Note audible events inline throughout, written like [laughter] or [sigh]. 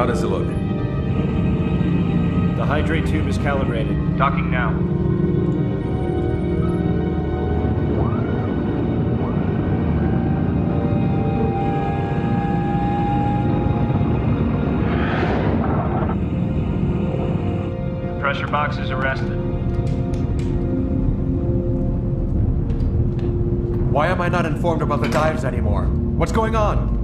How does it look? The hydrate tube is calibrated. Docking now. Pressure box is arrested. Why am I not informed about the dives anymore? What's going on?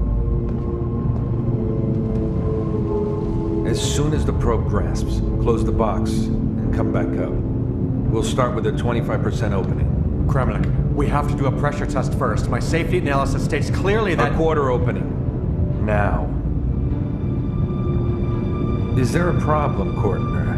As soon as the probe grasps, close the box and come back up. We'll start with a 25% opening. Kremlik, we have to do a pressure test first. My safety analysis states clearly that. A quarter opening. Now. Is there a problem, Courtner?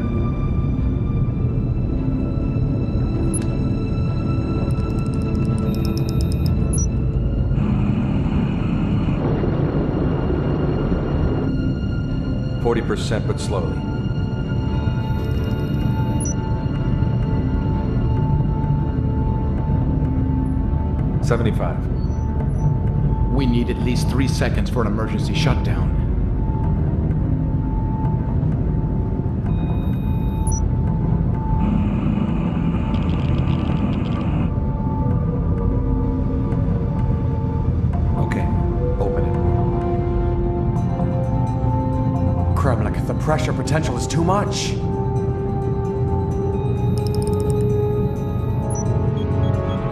Forty percent, but slowly. Seventy-five. We need at least three seconds for an emergency shutdown. Potential is too much.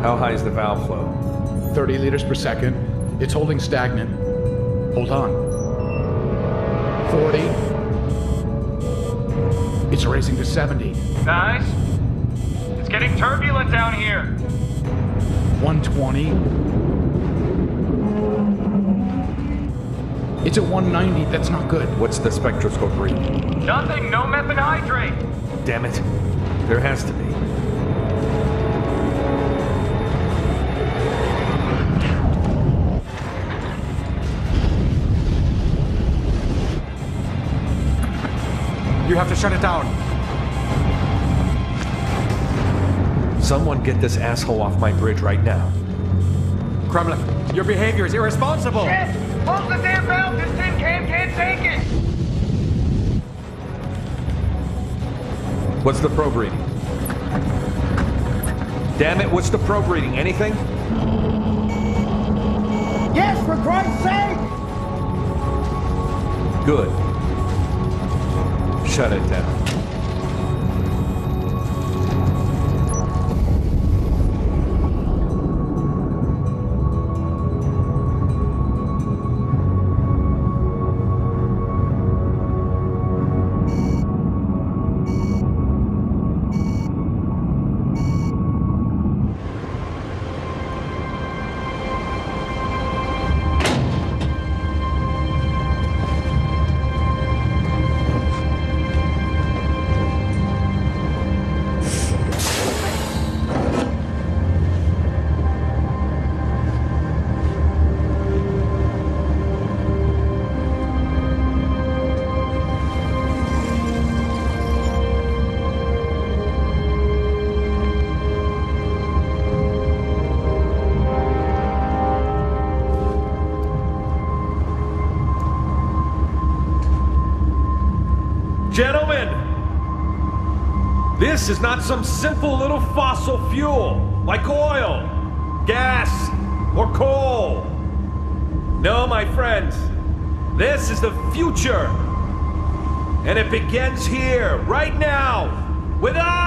How high is the valve flow? 30 liters per second. It's holding stagnant. Hold on. 40. It's raising to 70. Guys, it's getting turbulent down here. 120. It's at 190. That's not good. What's the spectroscope reading? Nothing, no methanhydrate. Damn it. There has to be. You have to shut it down. Someone get this asshole off my bridge right now. Kremlik, your behavior is irresponsible. Shit! Close the damn valve! This tin can can't take it! What's the probe reading? Damn it, what's the probe reading? Anything? Yes, for Christ's sake! Good. Shut it down. Some simple little fossil fuel like oil, gas, or coal. No, my friends, this is the future. And it begins here, right now, with us!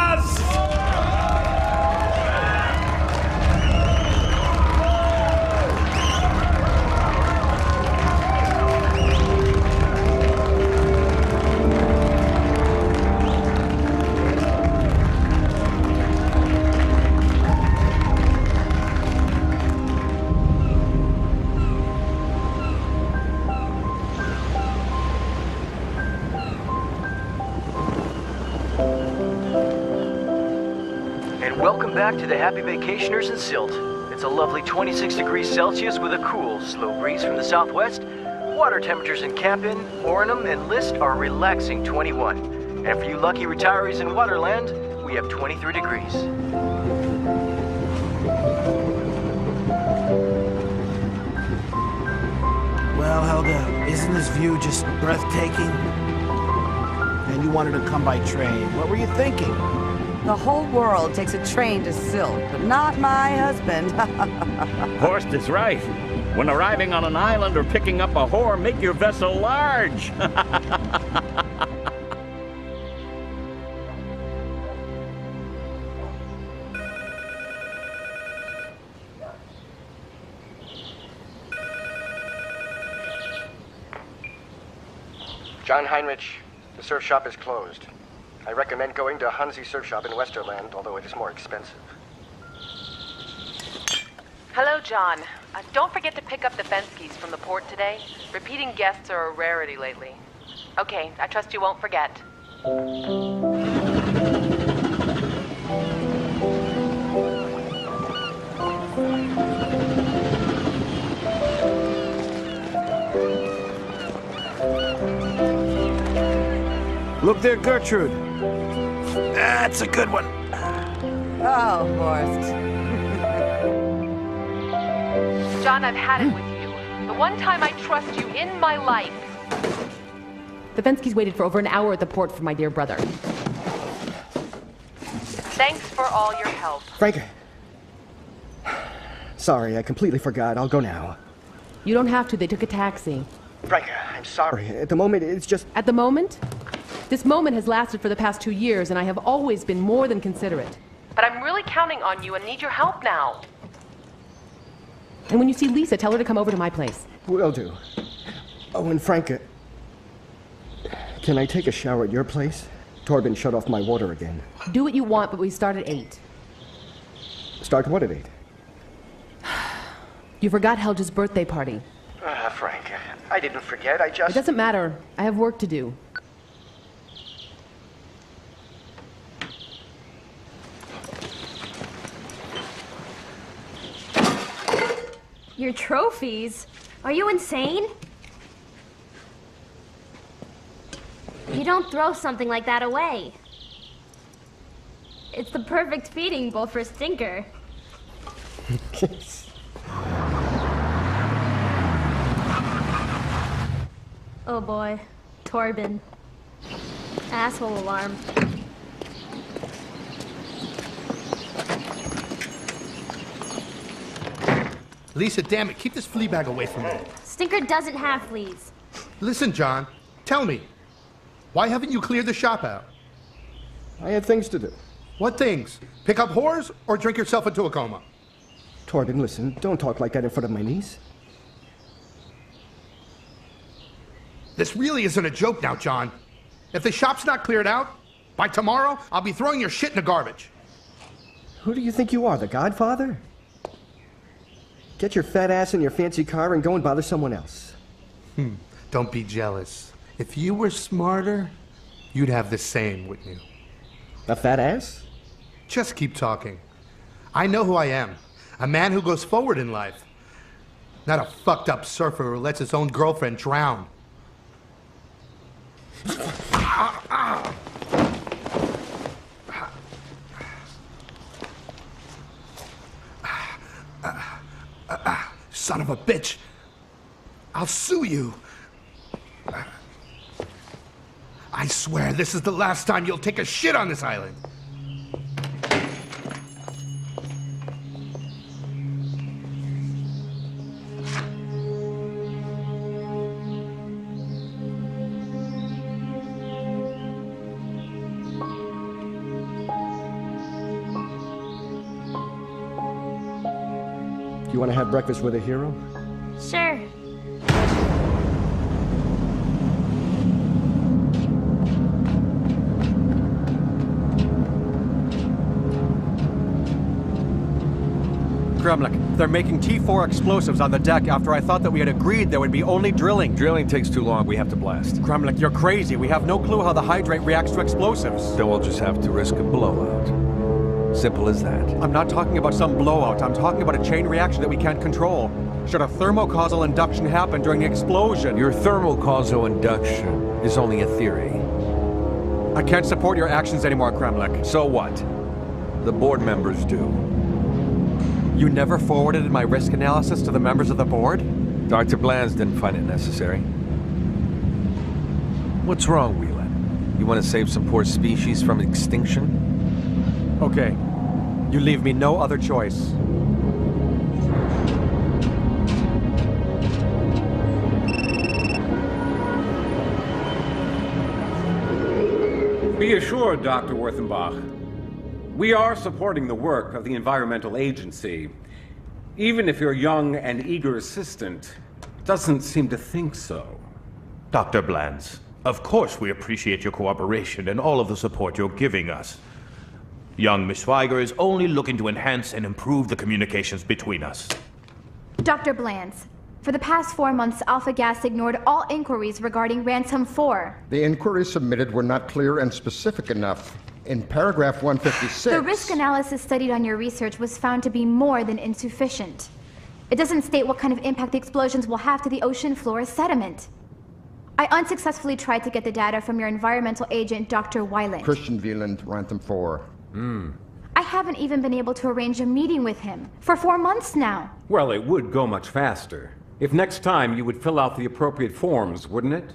Back to the Happy Vacationers in Sylt. It's a lovely 26 degrees Celsius with a cool, slow breeze from the southwest. Water temperatures in Kampen, Hörnum, and List are relaxing 21. And for you lucky retirees in Waterland, we have 23 degrees. Well out. Isn't this view just breathtaking? And you wanted to come by train. What were you thinking? The whole world takes a train to Sylt, but not my husband. [laughs] Horst is right. When arriving on an island or picking up a whore, make your vessel large. [laughs] John Heinrich, the surf shop is closed. I recommend going to Hansi Surf Shop in Westerland, although it is more expensive. Hello, John. Uh, don't forget to pick up the fence keys from the port today. Repeating guests are a rarity lately. Okay, I trust you won't forget. Look there, Gertrude. That's a good one. oh, Horst. John, I've had it with you. The one time I trust you in my life. The Fenskys waited for over an hour at the port for my dear brother. Thanks for all your help. Frank. Sorry, I completely forgot. I'll go now. You don't have to. They took a taxi. Frank, I'm sorry. At the moment, it's just. At the moment? This moment has lasted for the past two years, and I have always been more than considerate. But I'm really counting on you and need your help now. And when you see Lisa, tell her to come over to my place. Will do. Oh, and Frank, can I take a shower at your place? Torben shut off my water again. Do what you want, but we start at 8. Start what at 8? [sighs] You forgot Helge's birthday party. Ah, uh, Frank, I didn't forget. I just. It doesn't matter. I have work to do. Your trophies? Are you insane? You don't throw something like that away. It's the perfect feeding bowl for Stinker. [laughs] oh boy. Torben. Asshole alarm. Lisa, damn it, keep this flea bag away from me. Stinker doesn't have fleas. Listen, John, tell me, why haven't you cleared the shop out? I had things to do. What things? Pick up whores or drink yourself into a coma? Torben, listen, don't talk like that in front of my niece. This really isn't a joke now, John. If the shop's not cleared out, by tomorrow, I'll be throwing your shit in the garbage. Who do you think you are, the Godfather? Get your fat ass in your fancy car and go and bother someone else. Hmm. Don't be jealous. If you were smarter, you'd have the same, wouldn't you? A fat ass? Just keep talking. I know who I am. A man who goes forward in life. Not a fucked up surfer who lets his own girlfriend drown. ah, [laughs] ah. Son of a bitch! I'll sue you! I swear this is the last time you'll take a shit on this island! Have breakfast with a hero? Sure. Gremlik, they're making T4 explosives on the deck after I thought that we had agreed there would be only drilling. Drilling takes too long. We have to blast. Gremlik, you're crazy. We have no clue how the hydrate reacts to explosives. Then we'll just have to risk a blowout. Simple as that. I'm not talking about some blowout. I'm talking about a chain reaction that we can't control. Should a thermocausal induction happen during the explosion? Your thermocausal induction is only a theory. I can't support your actions anymore, Kremlik. So what? The board members do. You never forwarded my risk analysis to the members of the board? Dr. Blands didn't find it necessary. What's wrong, Whelan? You want to save some poor species from extinction? Okay. You leave me no other choice. Be assured, Dr. Werthenbach, we are supporting the work of the Environmental Agency, even if your young and eager assistant doesn't seem to think so. Dr. Blands, of course we appreciate your cooperation and all of the support you're giving us. Young Miss Schweiger is only looking to enhance and improve the communications between us. Dr. Blands, for the past four months, Alpha Gas ignored all inquiries regarding Rantum 4. The inquiries submitted were not clear and specific enough. In paragraph 156... The risk analysis studied on your research was found to be more than insufficient. It doesn't state what kind of impact the explosions will have to the ocean floor sediment. I unsuccessfully tried to get the data from your environmental agent, Dr. Weiland. Christian Wieland, Rantum 4. Hmm. I haven't even been able to arrange a meeting with him for four months now. Well, it would go much faster. If next time you would fill out the appropriate forms, wouldn't it?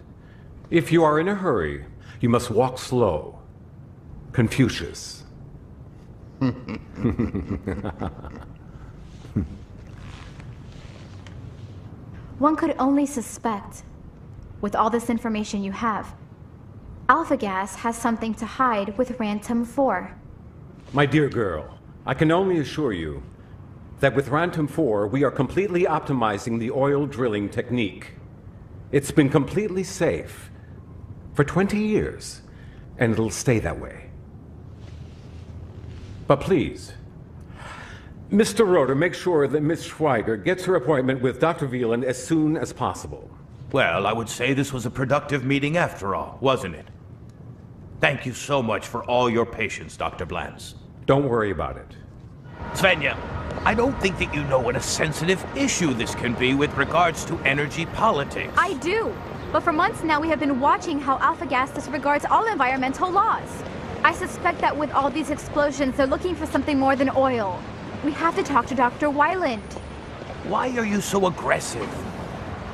If you are in a hurry, you must walk slow. Confucius. [laughs] One could only suspect, with all this information you have, Alpha Gas has something to hide with Rantum 4. My dear girl, I can only assure you that with Rantum 4, we are completely optimizing the oil drilling technique. It's been completely safe for 20 years, and it'll stay that way. But please, Mr. Roeder, make sure that Miss Schweiger gets her appointment with Dr. Wieland as soon as possible. Well, I would say this was a productive meeting after all, wasn't it? Thank you so much for all your patience, Dr. Blands. Don't worry about it. Svenja, I don't think that you know what a sensitive issue this can be with regards to energy politics. I do. But for months now, we have been watching how Alpha Gas disregards all environmental laws. I suspect that with all these explosions, they're looking for something more than oil. We have to talk to Dr. Weiland. Why are you so aggressive?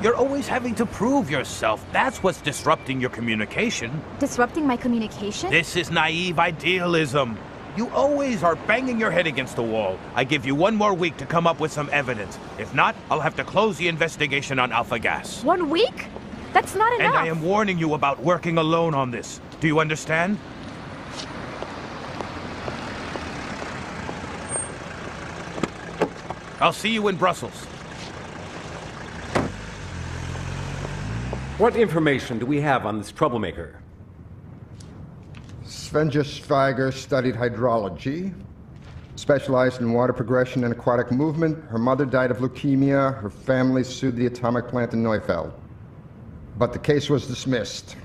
You're always having to prove yourself. That's what's disrupting your communication. Disrupting my communication? This is naive idealism. You always are banging your head against the wall. I give you one more week to come up with some evidence. If not, I'll have to close the investigation on Alpha Gas. One week? That's not enough. And I am warning you about working alone on this. Do you understand? I'll see you in Brussels. What information do we have on this troublemaker? Svenja Schweiger studied hydrology, specialized in water progression and aquatic movement. Her mother died of leukemia. Her family sued the atomic plant in Neufeld. But the case was dismissed.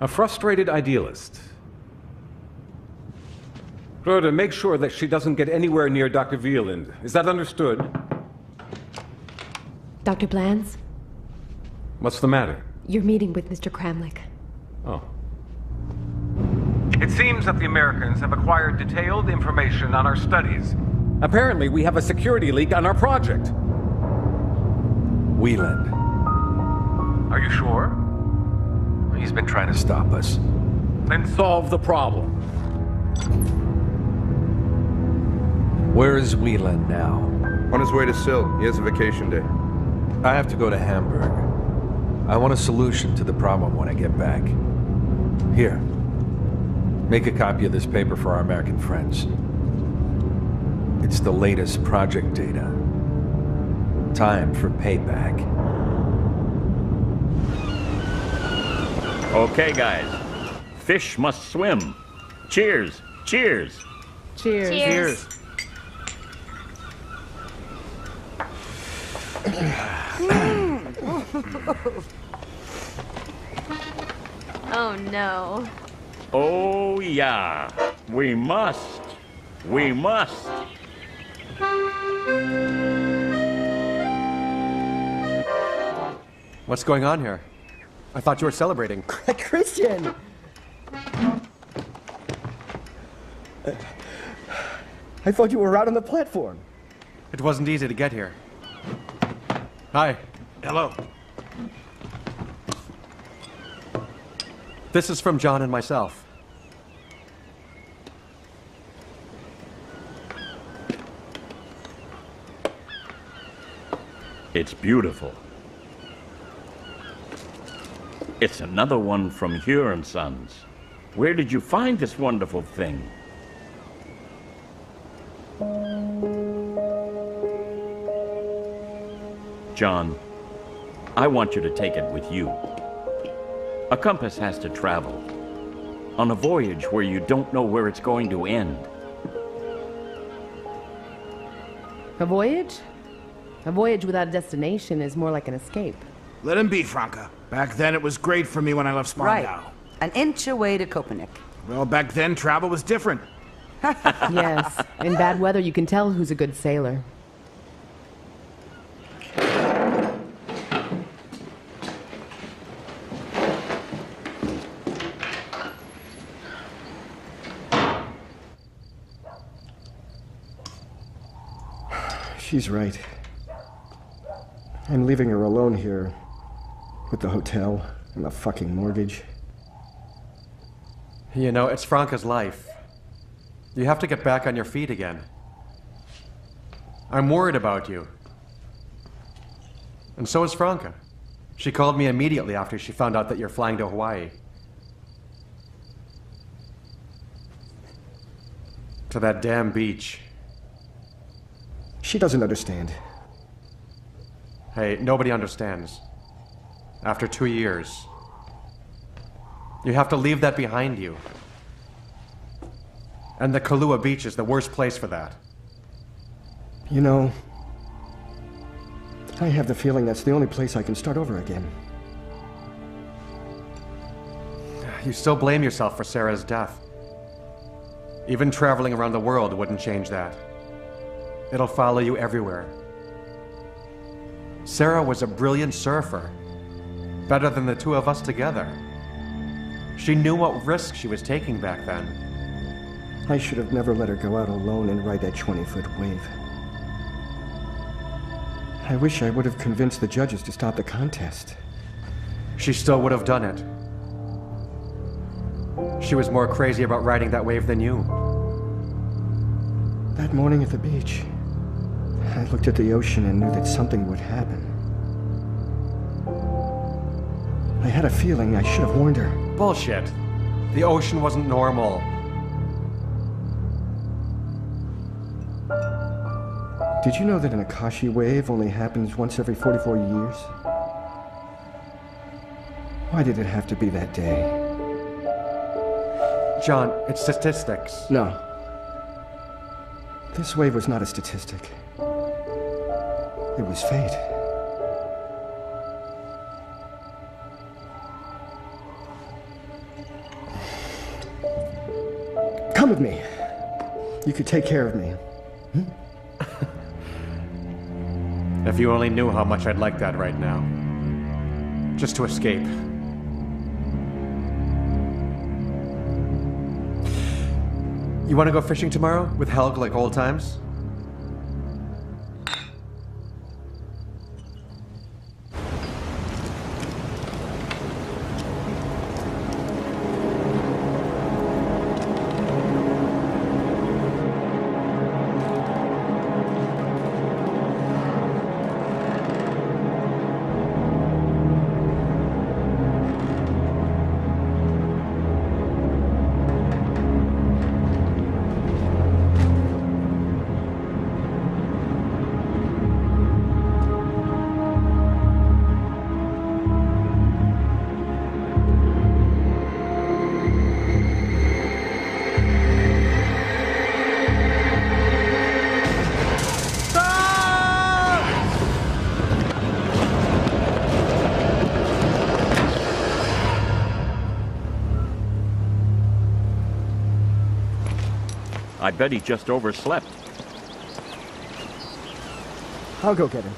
A frustrated idealist. Rhoda, make sure that she doesn't get anywhere near Dr. Wieland. Is that understood? Dr. Blands, What's the matter? you're meeting with Mr. Kramlich. Oh. It seems that the Americans have acquired detailed information on our studies. Apparently, we have a security leak on our project. Wieland. Are you sure? He's been trying to stop us. Then solve the problem. Where is Wieland now? On his way to Sylt. He has a vacation day. I have to go to Hamburg. I want a solution to the problem when I get back. Here. Make a copy of this paper for our American friends. It's the latest project data. Time for payback. Okay, guys. Fish must swim. Cheers. Cheers. Cheers. Cheers. Mm. [laughs] oh no. Oh, yeah. We must. We must. What's going on here? I thought you were celebrating. [laughs] Christian! I thought you were out on the platform. It wasn't easy to get here. Hi. Hello. This is from John and myself. It's beautiful. It's another one from Huron Sons. Where did you find this wonderful thing? John, I want you to take it with you. A compass has to travel. On a voyage where you don't know where it's going to end. A voyage? A voyage without a destination is more like an escape. Let him be, Franca. Back then it was great for me when I left Spandau. Right. An inch away to Copenhagen. Well, back then travel was different. [laughs] yes. In bad weather, you can tell who's a good sailor. She's right. I'm leaving her alone here with the hotel and the fucking mortgage. You know, it's Franca's life. You have to get back on your feet again. I'm worried about you. And so is Franca. She called me immediately after she found out that you're flying to Hawaii. To that damn beach. She doesn't understand. Hey, nobody understands. After two years. You have to leave that behind you. And the Kailua Beach is the worst place for that. You know, I have the feeling that's the only place I can start over again. You still blame yourself for Sarah's death. Even traveling around the world wouldn't change that. It'll follow you everywhere. Sarah was a brilliant surfer. Better than the two of us together. She knew what risk she was taking back then. I should have never let her go out alone and ride that 20 foot wave. I wish I would have convinced the judges to stop the contest. She still would have done it. She was more crazy about riding that wave than you. That morning at the beach, I looked at the ocean and knew that something would happen. I had a feeling I should have warned her. Bullshit. The ocean wasn't normal. Did you know that an Akashi wave only happens once every 44 years? Why did it have to be that day? John, it's statistics. No. This wave was not a statistic. It was fate. Come with me. You could take care of me. Hmm? [laughs] If you only knew how much I'd like that right now. Just to escape. You want to go fishing tomorrow with Helg like old times? Bet he just overslept. I'll go get him.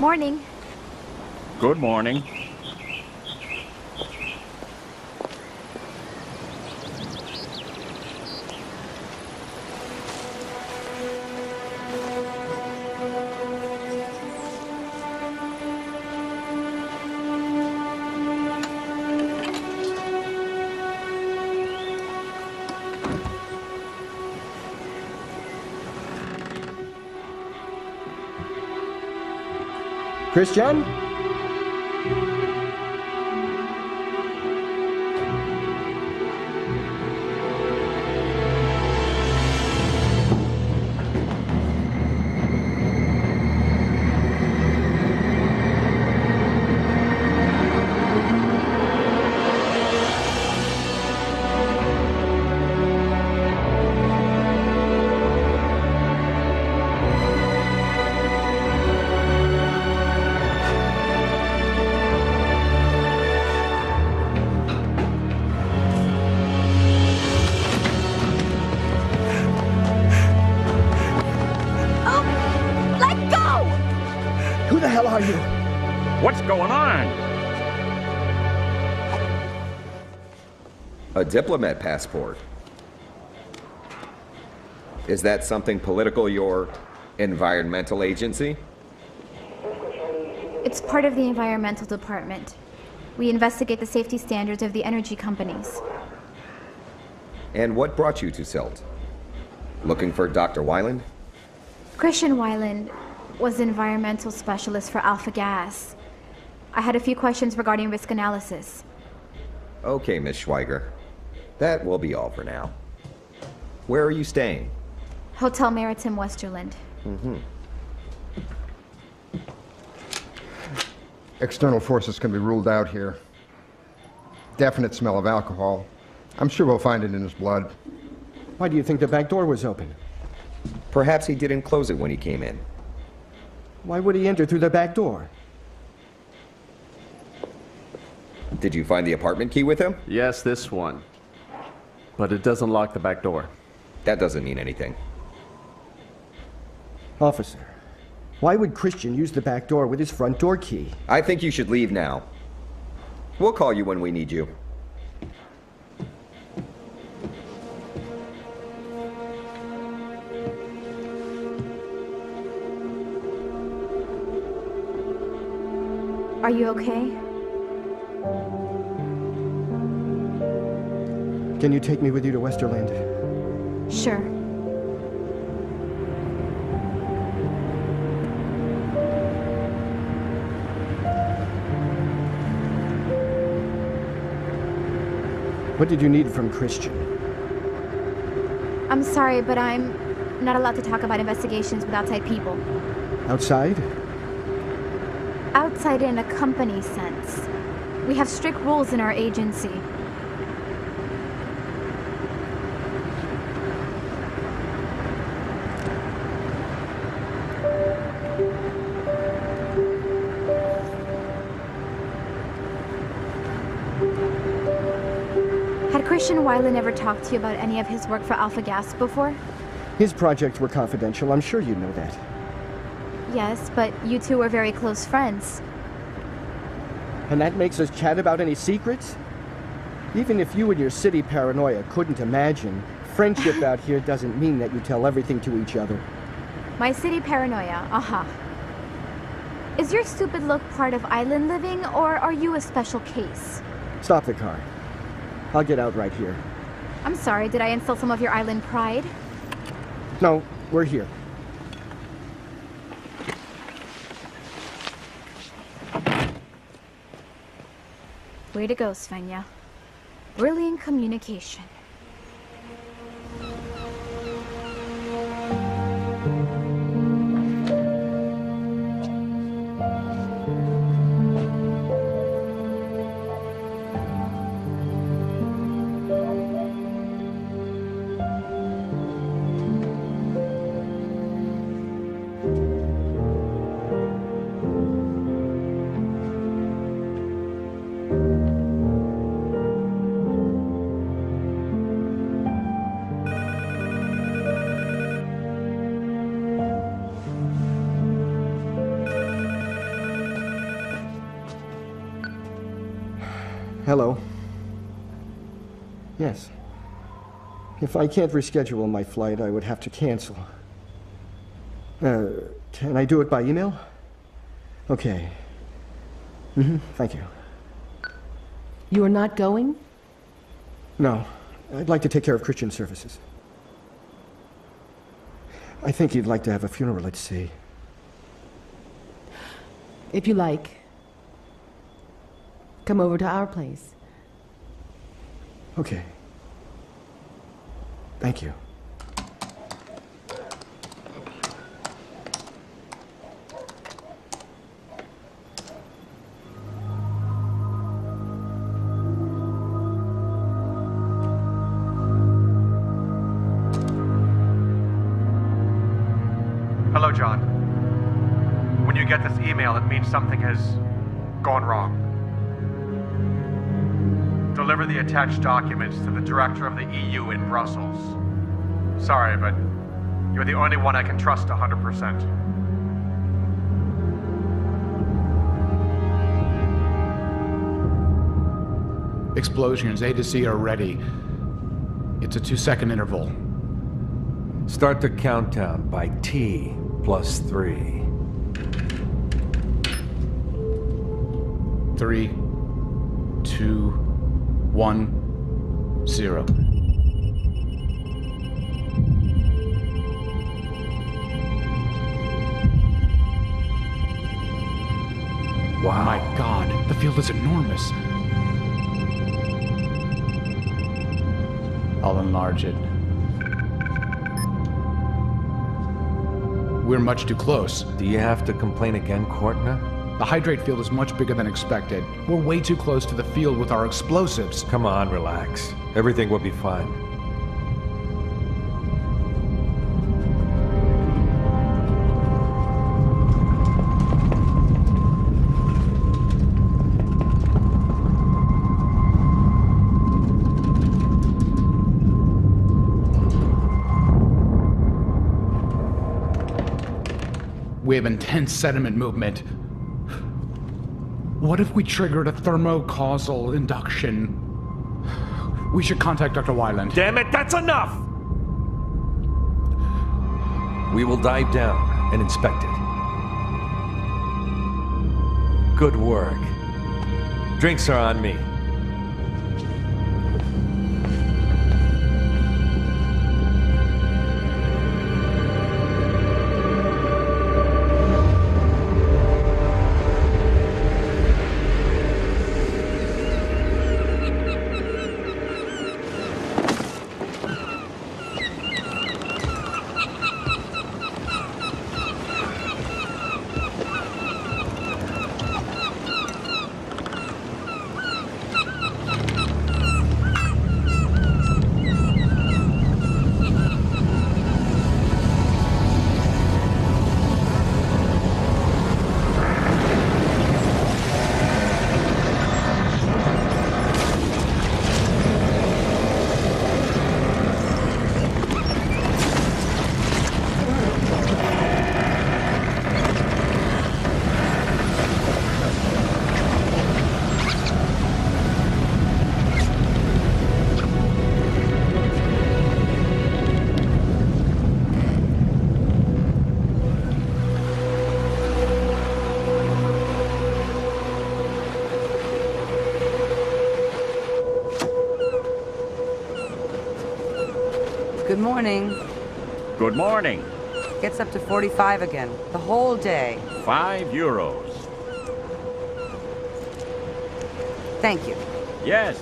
Morning. Good morning. Christian? Diplomat passport. Is that something political, your environmental agency? It's part of the environmental department. We investigate the safety standards of the energy companies. And what brought you to Sylt? Looking for Dr. Weiland? Christian Weiland was environmental specialist for Alpha Gas. I had a few questions regarding risk analysis. Okay, Miss Schweiger. That will be all for now. Where are you staying? Hotel Maritime Westerland. Mm-hmm. External forces can be ruled out here. Definite smell of alcohol. I'm sure we'll find it in his blood. Why do you think the back door was open? Perhaps he didn't close it when he came in. Why would he enter through the back door? Did you find the apartment key with him? Yes, this one. But it doesn't lock the back door. That doesn't mean anything. Officer, why would Christian use the back door with his front door key? I think you should leave now. We'll call you when we need you. Are you okay? Can you take me with you to Westerland? Sure. What did you need from Christian? I'm sorry, but I'm not allowed to talk about investigations with outside people. Outside? Outside in a company sense. We have strict rules in our agency. Weiland ever talked to you about any of his work for Alpha Gas before? His projects were confidential. I'm sure you know that. Yes, but you two were very close friends. And that makes us chat about any secrets? Even if you and your city paranoia couldn't imagine, friendship [laughs] out here doesn't mean that you tell everything to each other. My city paranoia, aha. Is your stupid look part of island living, or are you a special case? Stop the car. I'll get out right here. I'm sorry, did I insult some of your island pride? No, we're here. Way to go, Svenja. Brilliant communication. Yes. If I can't reschedule my flight, I would have to cancel. Uh, can I do it by email? Okay. Mm-hmm. Thank you. You are not going? No. I'd like to take care of Christian services. I think you'd like to have a funeral at sea. If you like, come over to our place. Okay. Thank you. Hello, John. When you get this email, it means something has gone wrong. Deliver the attached documents to the director of the EU in Brussels. Sorry, but you're the only one I can trust 100%. Explosions A to C are ready. It's a two second interval. Start the countdown by T plus three. Three, two, one, zero. Wow. My god, the field is enormous. I'll enlarge it. We're much too close. Do you have to complain again, Courtna? The hydrate field is much bigger than expected. We're way too close to the field with our explosives. Come on, relax. Everything will be fine. We have intense sediment movement. What if we triggered a thermocausal induction? We should contact Dr. Wyland. Damn it, that's enough! We will dive down and inspect it. Good work. Drinks are on me. Good morning. Good morning. Gets up to 45 again. The whole day. Five euros. Thank you. Yes.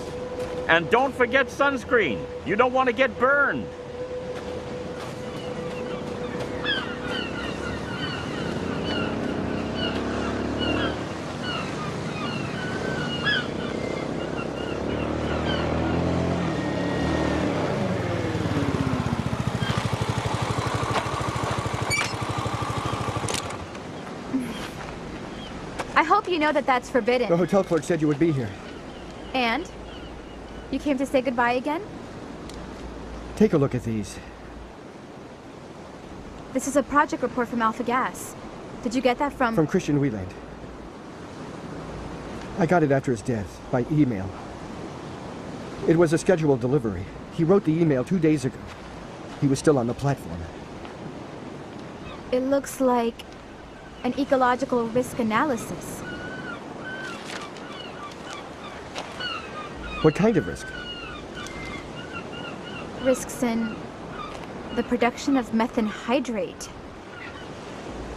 And don't forget sunscreen. You don't want to get burned. I hope you know that that's forbidden. The hotel clerk said you would be here. And? You came to say goodbye again? Take a look at these. This is a project report from Alpha Gas. Did you get that from... From Christian Wieland. I got it after his death, by email. It was a scheduled delivery. He wrote the email two days ago. He was still on the platform. It looks like an ecological risk analysis. What kind of risk? Risks in the production of methane hydrate.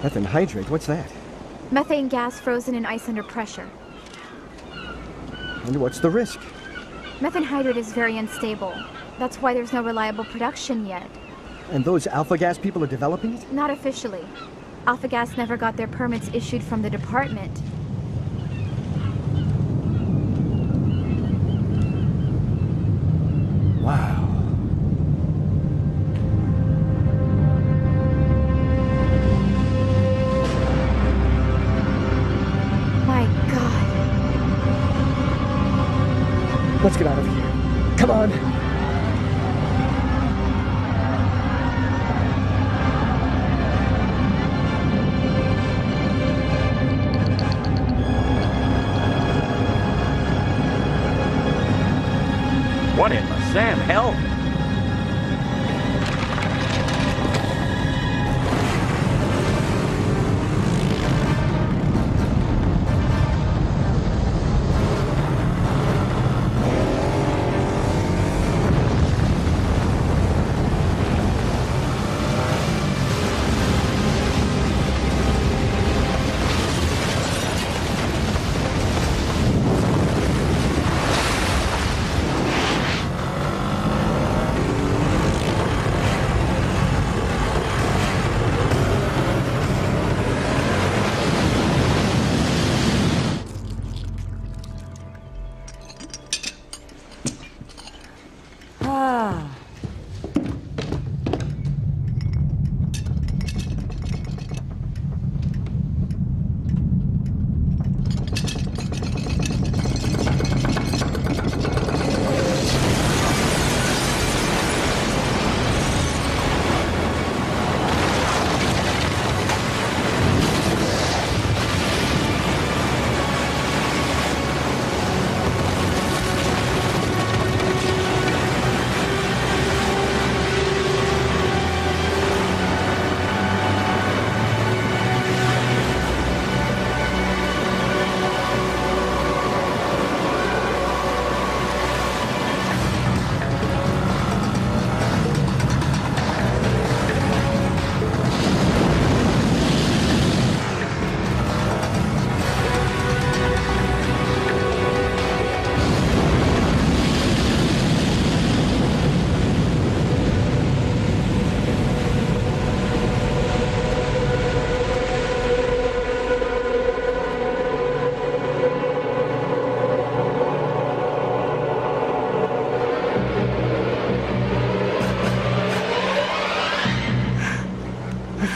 Methane hydrate? What's that? Methane gas frozen in ice under pressure. And what's the risk? Methane hydrate is very unstable. That's why there's no reliable production yet. And those alpha gas people are developing it? Not officially. Alpha Gas never got their permits issued from the department.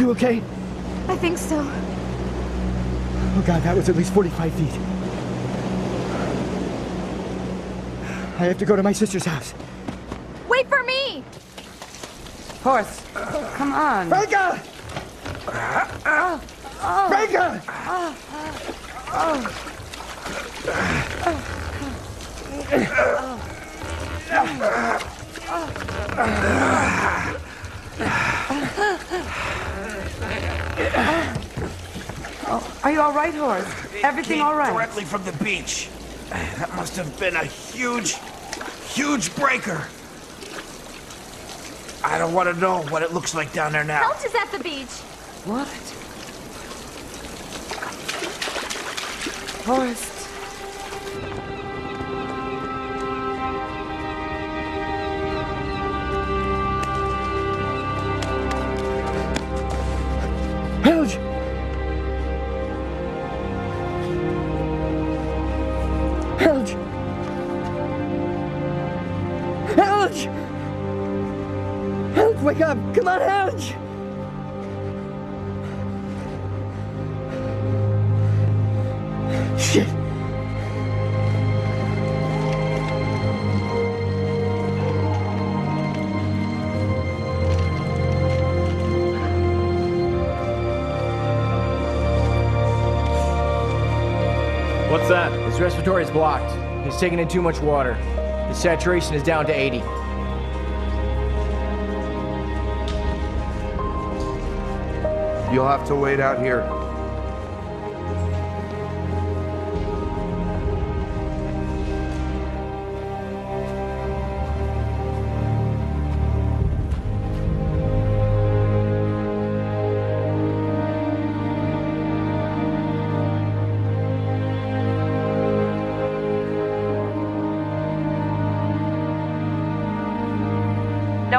You okay? I think so. Oh god, that was at least 45 feet. I have to go to my sister's house. Wait for me! Horse, come on. Franca! Oh, oh. Franca! Oh, oh. Oh, are you all right, Horace? Everything Came all right? Directly from the beach. That must have been a huge, huge breaker. I don't want to know what it looks like down there now. Helge is at the beach. What? Horace. That? His blocked. He's taking in too much water. The saturation is down to 80. You'll have to wait out here.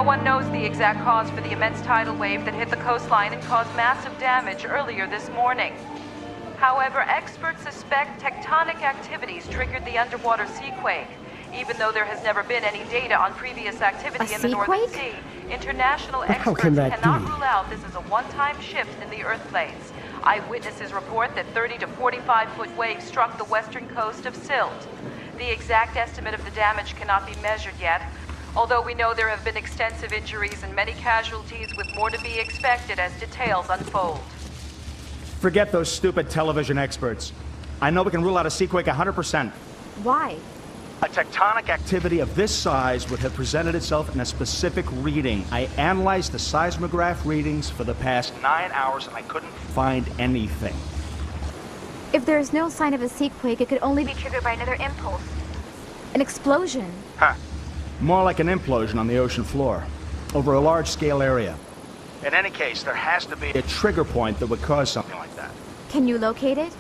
One knows the exact cause for the immense tidal wave that hit the coastline and caused massive damage earlier this morning. However, experts suspect tectonic activities triggered the underwater seaquake. Even though there has never been any data on previous activity in the Northern? Sea, international experts cannot be? rule out this is a one-time shift in the Earth plates. Eyewitnesses report that 30 to 45 foot waves struck the western coast of Sylt. The exact estimate of the damage cannot be measured yet, although we know there have been extensive injuries and many casualties with more to be expected as details unfold. Forget those stupid television experts. I know we can rule out a seaquake 100%. Why? A tectonic activity of this size would have presented itself in a specific reading. I analyzed the seismograph readings for the past nine hours and I couldn't find anything. If there is no sign of a seaquake, it could only be triggered by another impulse. An explosion. Huh. More like an implosion on the ocean floor, over a large scale area. In any case, there has to be a trigger point that would cause something like that. Can you locate it?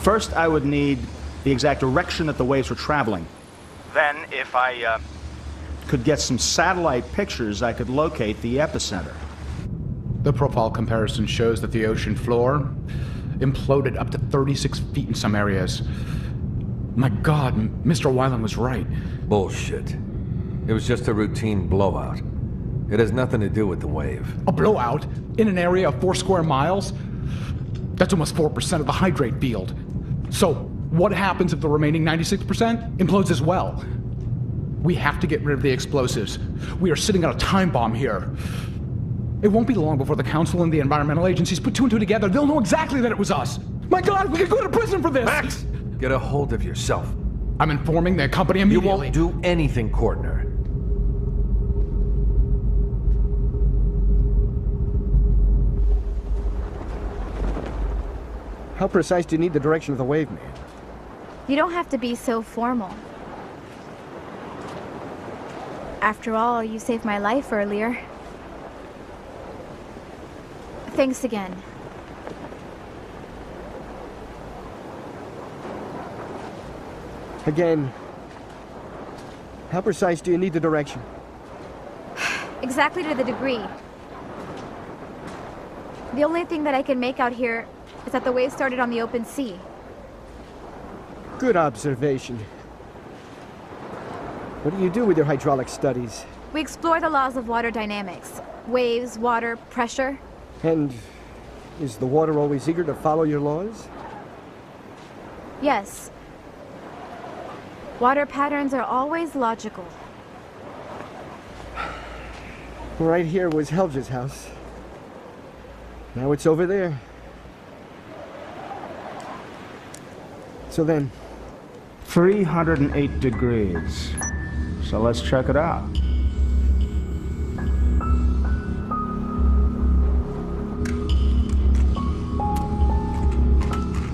First, I would need the exact direction that the waves were traveling. Then, if I uh, could get some satellite pictures, I could locate the epicenter. The profile comparison shows that the ocean floor imploded up to 36 feet in some areas. My god, Mr. Weiland was right. Bullshit. It was just a routine blowout. It has nothing to do with the wave. A blowout in an area of four square miles? That's almost 4% of the hydrate field. So, what happens if the remaining 96% implodes as well? We have to get rid of the explosives. We are sitting on a time bomb here. It won't be long before the council and the environmental agencies put two and two together. They'll know exactly that it was us. My god, we could go to prison for this! Max! Get a hold of yourself. I'm informing the company immediately. You won't do anything, Kortner. How precise do you need the direction of the wave, man? You don't have to be so formal. After all, you saved my life earlier. Thanks again. Again, how precise do you need the direction? Exactly to the degree. The only thing that I can make out here is that the wave started on the open sea. Good observation. What do you do with your hydraulic studies? We explore the laws of water dynamics waves, water, pressure. And is the water always eager to follow your laws? Yes. Water patterns are always logical. Right here was Helge's house. Now it's over there. So then, 308 degrees. So let's check it out.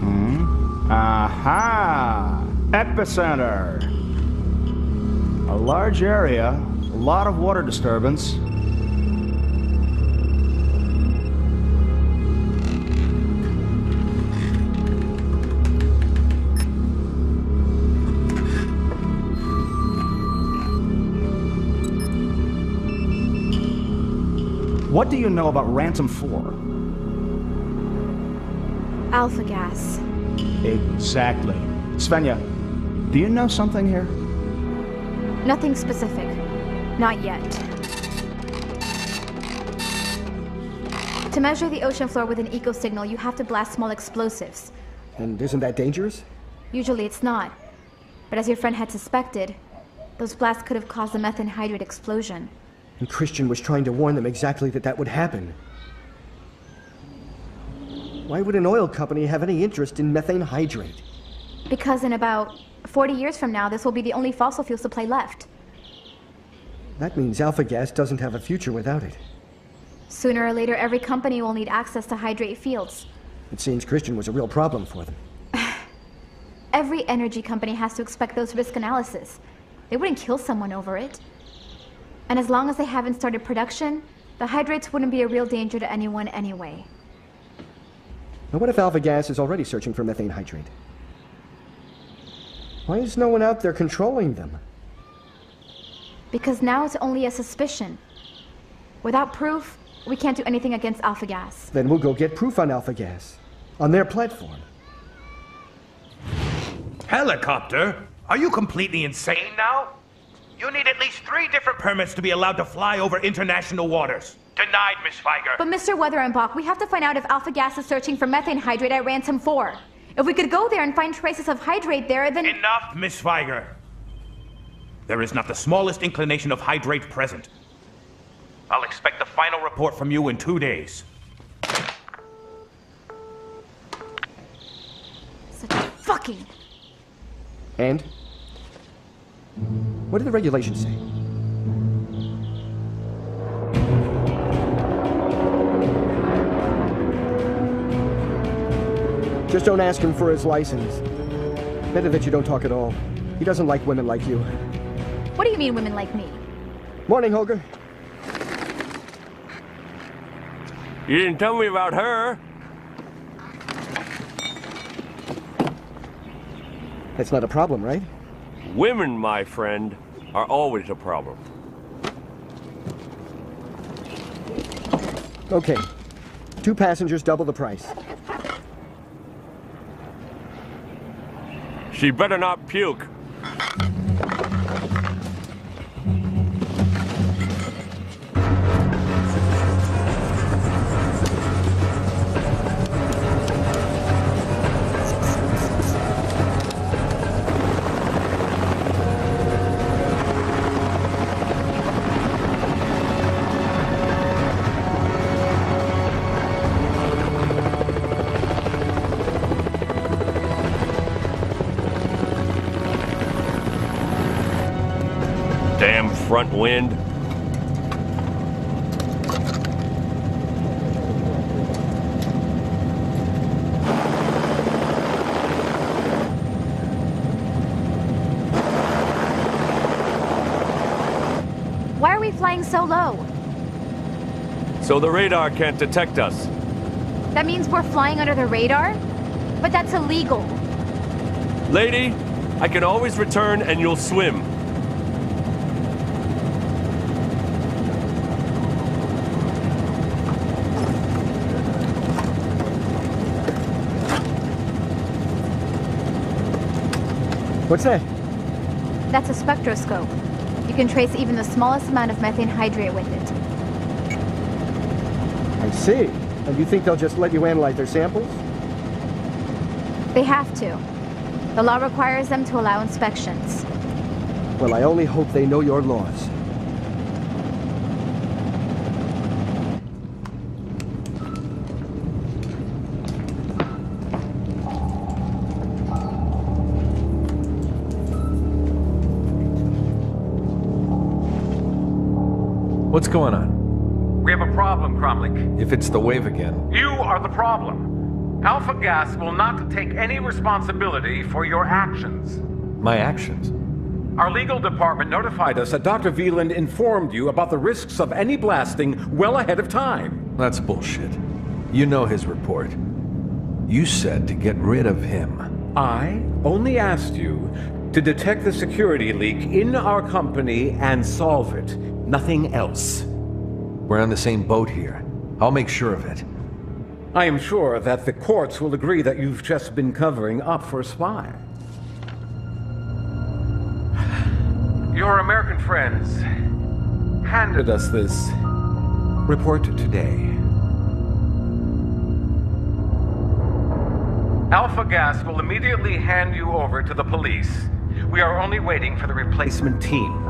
Hmm. Aha! Epicenter. A large area, a lot of water disturbance. What do you know about Rantum 4? Alpha gas. Exactly. Svenja, do you know something here? Nothing specific. Not yet. To measure the ocean floor with an eco signal, you have to blast small explosives. and isn't that dangerous? Usually it's not. But as your friend had suspected, those blasts could have caused a methane hydrate explosion. And Christian was trying to warn them exactly that that would happen. Why would an oil company have any interest in methane hydrate? Because in about 40 years from now, this will be the only fossil fuel supply left. That means alpha gas doesn't have a future without it. Sooner or later, every company will need access to hydrate fields. It seems Christian was a real problem for them. [sighs] Every energy company has to expect those risk analysis. They wouldn't kill someone over it. And as long as they haven't started production, the hydrates wouldn't be a real danger to anyone anyway. Now, what if Alpha Gas is already searching for methane hydrate? Why is no one out there controlling them? Because now it's only a suspicion. Without proof, we can't do anything against Alpha Gas. Then we'll go get proof on Alpha Gas. On their platform. Helicopter? Are you completely insane now? You need at least three different permits to be allowed to fly over international waters. Denied, Miss Feiger. But Mr. Weatherenbach, we have to find out if Alpha Gas is searching for methane hydrate at Rantum 4. If we could go there and find traces of hydrate there, then... Enough, Miss Feiger. There is not the smallest inclination of hydrate present. I'll expect the final report from you in two days. Such a fucking... And? What do the regulations say? Just don't ask him for his license. Better that you don't talk at all. He doesn't like women like you. What do you mean women like me? Morning, Holger. You didn't tell me about her. That's not a problem, right? Women, my friend, are always a problem. Okay. Two passengers, double the price. She better not puke. So the radar can't detect us. That means we're flying under the radar? But that's illegal. Lady, I can always return and you'll swim. What's that? That's a spectroscope. You can trace even the smallest amount of methane hydrate with it. I see. And you think they'll just let you analyze their samples? They have to. The law requires them to allow inspections. Well, I only hope they know your laws. What's going on? If it's the wave again, You are the problem. Alpha Gas will not take any responsibility for your actions. my actions. Our legal department notified us that Dr. Wieland informed you about the risks of any blasting well ahead of time. That's bullshit. You know his report. You said to get rid of him. I only asked you to detect the security leak in our company and solve it. Nothing else. We're on the same boat here. I'll make sure of it. I am sure that the courts will agree that you've just been covering up for a spy. Your American friends handed us this report today. Alpha Gas will immediately hand you over to the police. We are only waiting for the replacement team.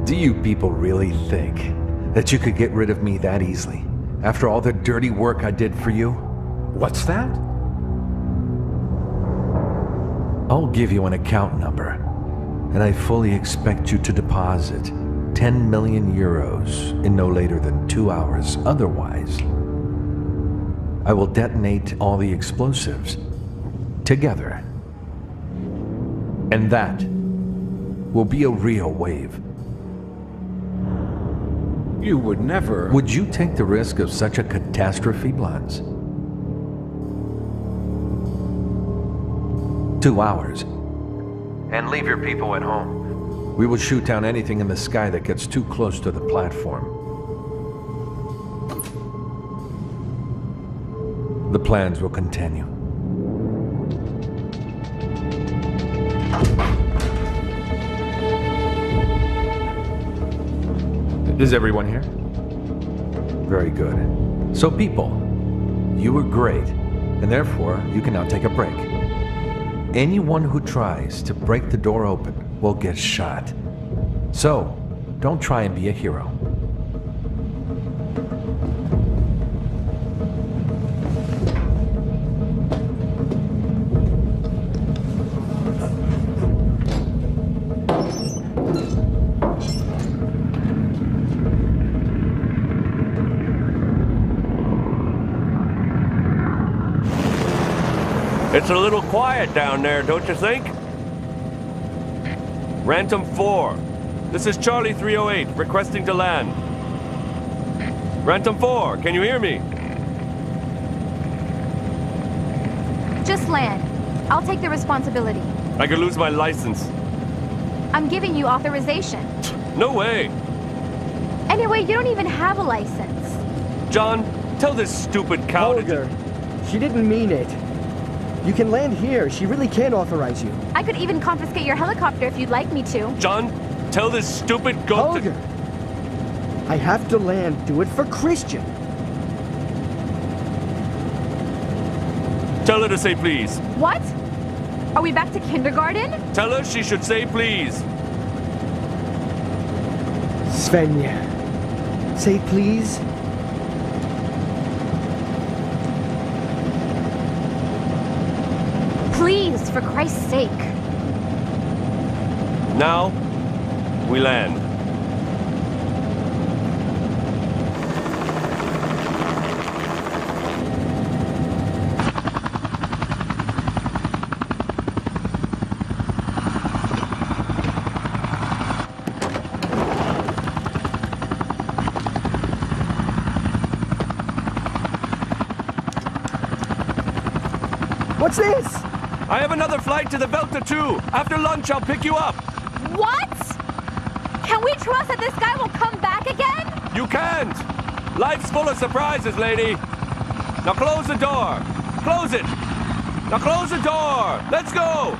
[laughs] Do you people really think that you could get rid of me that easily? After all the dirty work I did for you? What's that? I'll give you an account number, and I fully expect you to deposit 10 million euros in no later than two hours. Otherwise, I will detonate all the explosives together. And that will be a real wave. You would never. Would you take the risk of such a catastrophe, Blans? Two hours. And leave your people at home. We will shoot down anything in the sky that gets too close to the platform. The plans will continue. Is everyone here? Very good. So, people, you were great, and therefore you can now take a break. Anyone who tries to break the door open will get shot. So, don't try and be a hero. It's a little quiet down there, don't you think? Rantum 4. This is Charlie 308, requesting to land. Rantum 4, can you hear me? Just land. I'll take the responsibility. I could lose my license. I'm giving you authorization. No way. Anyway, you don't even have a license. John, tell this stupid cow Holger, she didn't mean it. You can land here. She really can authorize you. I could even confiscate your helicopter if you'd like me to. John, tell this stupid goat Holger, I have to land. Do it for Christian. Tell her to say please. What? Are we back to kindergarten? Tell her she should say please. Svenja, say please. Please, for Christ's sake. Now, we land. What's this? I have another flight to the Velta 2. After lunch, I'll pick you up. What? Can we trust that this guy will come back again? You can't. Life's full of surprises, lady. Now close the door. Close it. Now close the door. Let's go.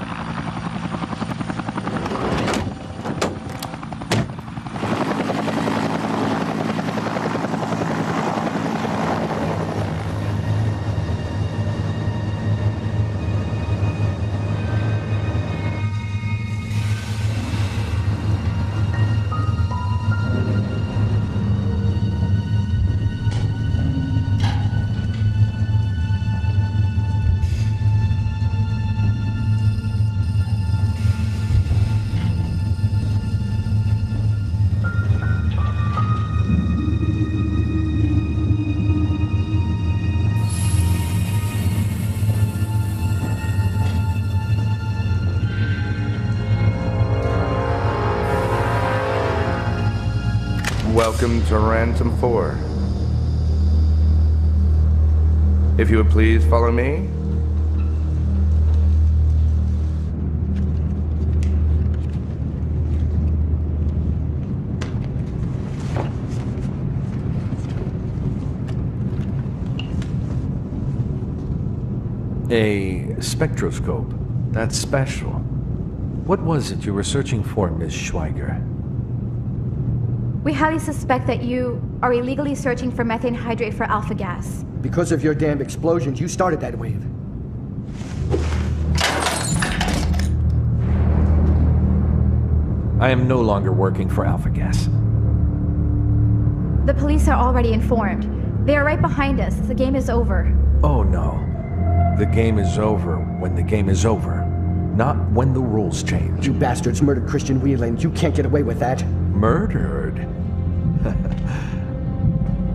Welcome to Rantum 4. If you would please follow me. A spectroscope. That's special. What was it you were searching for, Miss Schweiger? We highly suspect that you are illegally searching for methane hydrate for alpha gas. Because of your damn explosions, you started that wave. I am no longer working for Alpha Gas. The police are already informed. They are right behind us. The game is over. Oh no. The game is over when the game is over. Not when the rules change. You bastards murdered Christian Wieland. You can't get away with that. Murdered?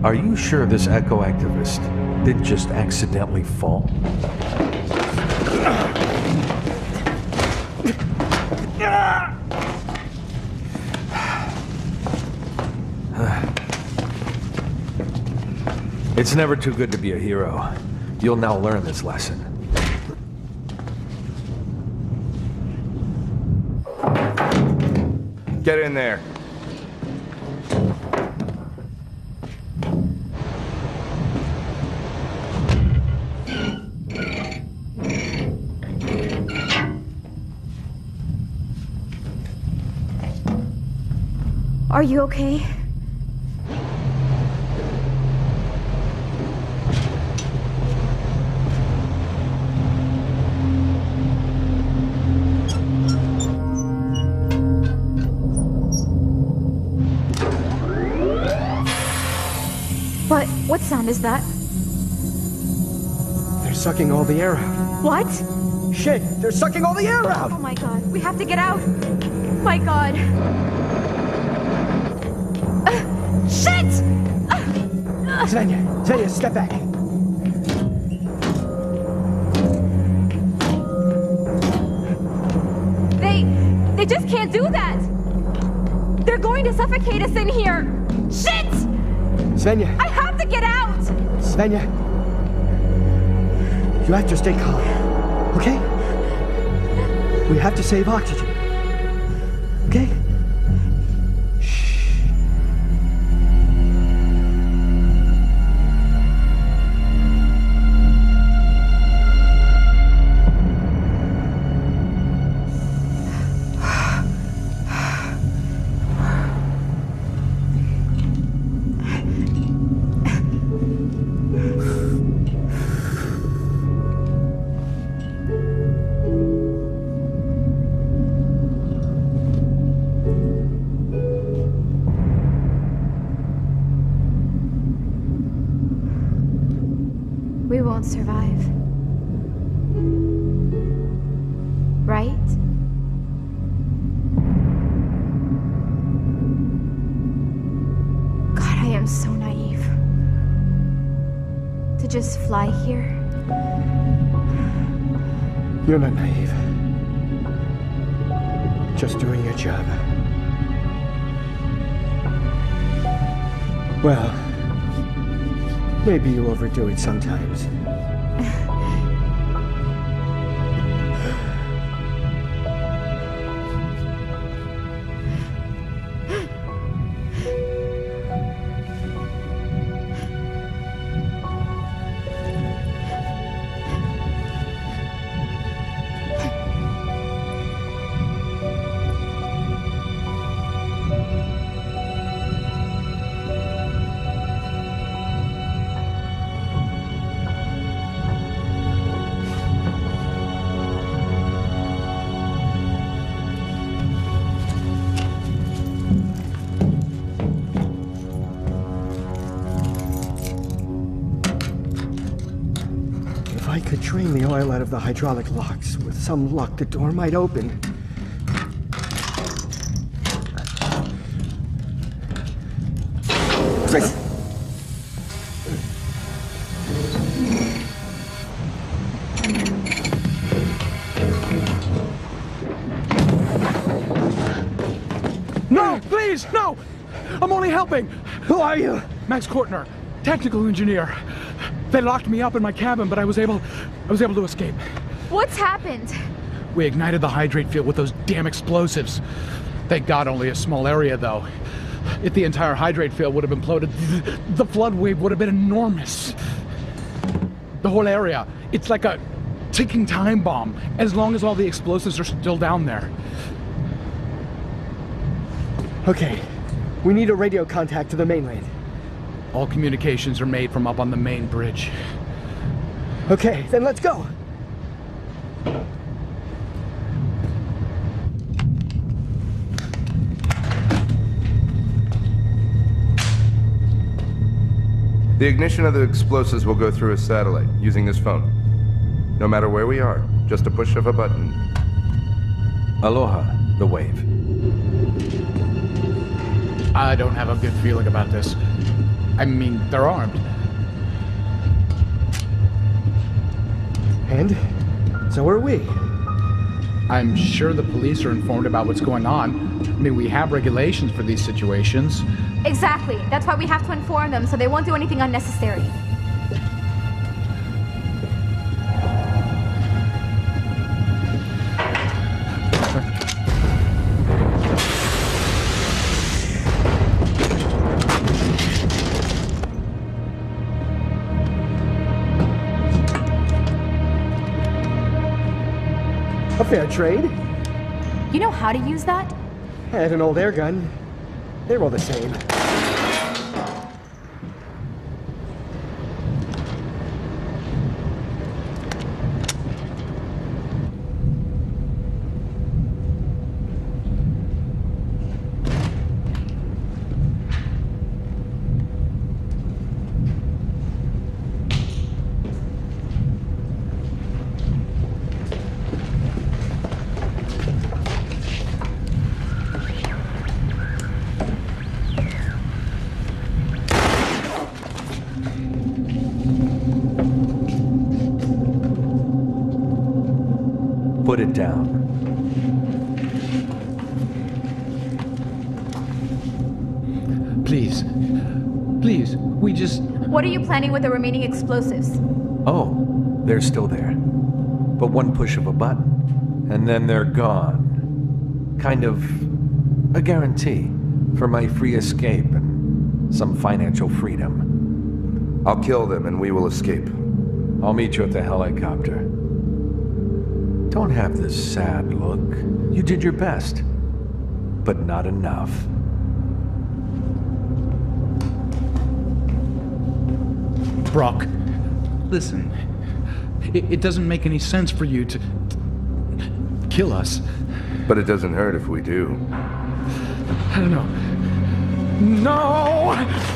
Are you sure this eco activist didn't just accidentally fall? [sighs] It's never too good to be a hero. You'll now learn this lesson. Get in there. Are you okay? What? What sound is that? They're sucking all the air out. What? Shit! They're sucking all the air out! Oh my god, we have to get out! My god! Shit! Svenja, Svenja, step back. They. they just can't do that! They're going to suffocate us in here! Shit! Svenja, I have to get out! Svenja. You have to stay calm, okay? We have to save oxygen. Maybe you oil out of the hydraulic locks, with some luck, the door might open. Chris! No, please, no! I'm only helping. Who are you? Max Kortner, technical engineer. They locked me up in my cabin, but I was able, I was able to escape. What's happened? We ignited the hydrate field with those damn explosives. Thank God only a small area, though. If the entire hydrate field would have imploded, the flood wave would have been enormous. The whole area, it's like a ticking time bomb, as long as all the explosives are still down there. Okay, we need a radio contact to the mainland. All communications are made from up on the main bridge. Okay, then let's go. The ignition of the explosives will go through a satellite using this phone. No matter where we are, just a push of a button. Aloha, the wave. I don't have a good feeling about this. I mean, they're armed. And? So are we. I'm sure the police are informed about what's going on. I mean, we have regulations for these situations. Exactly. That's why we have to inform them so they won't do anything unnecessary. Fair trade. You know how to use that? And an old air gun. They're all the same. Please, we just. What are you planning with the remaining explosives? Oh, they're still there. But one push of a button, and then they're gone. Kind of a guarantee for my free escape and some financial freedom. I'll kill them and we will escape. I'll meet you at the helicopter. Don't have this sad look. You did your best, but not enough. Brock, listen. It, it doesn't make any sense for you to, to kill us. But it doesn't hurt if we do. I don't know. No!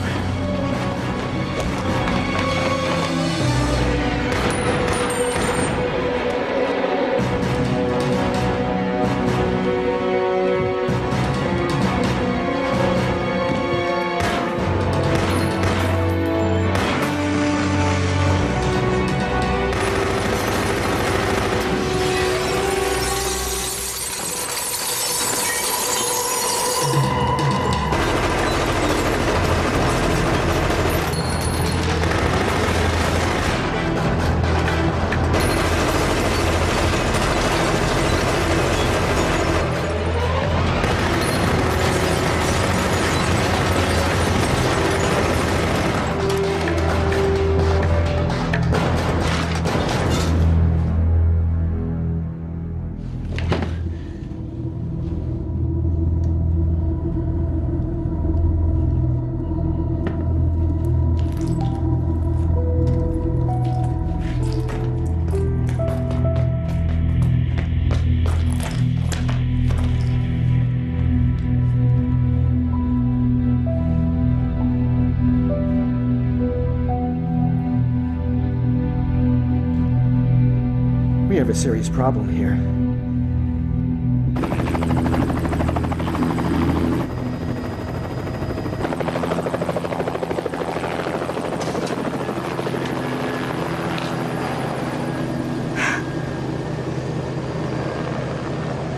Serious problem here.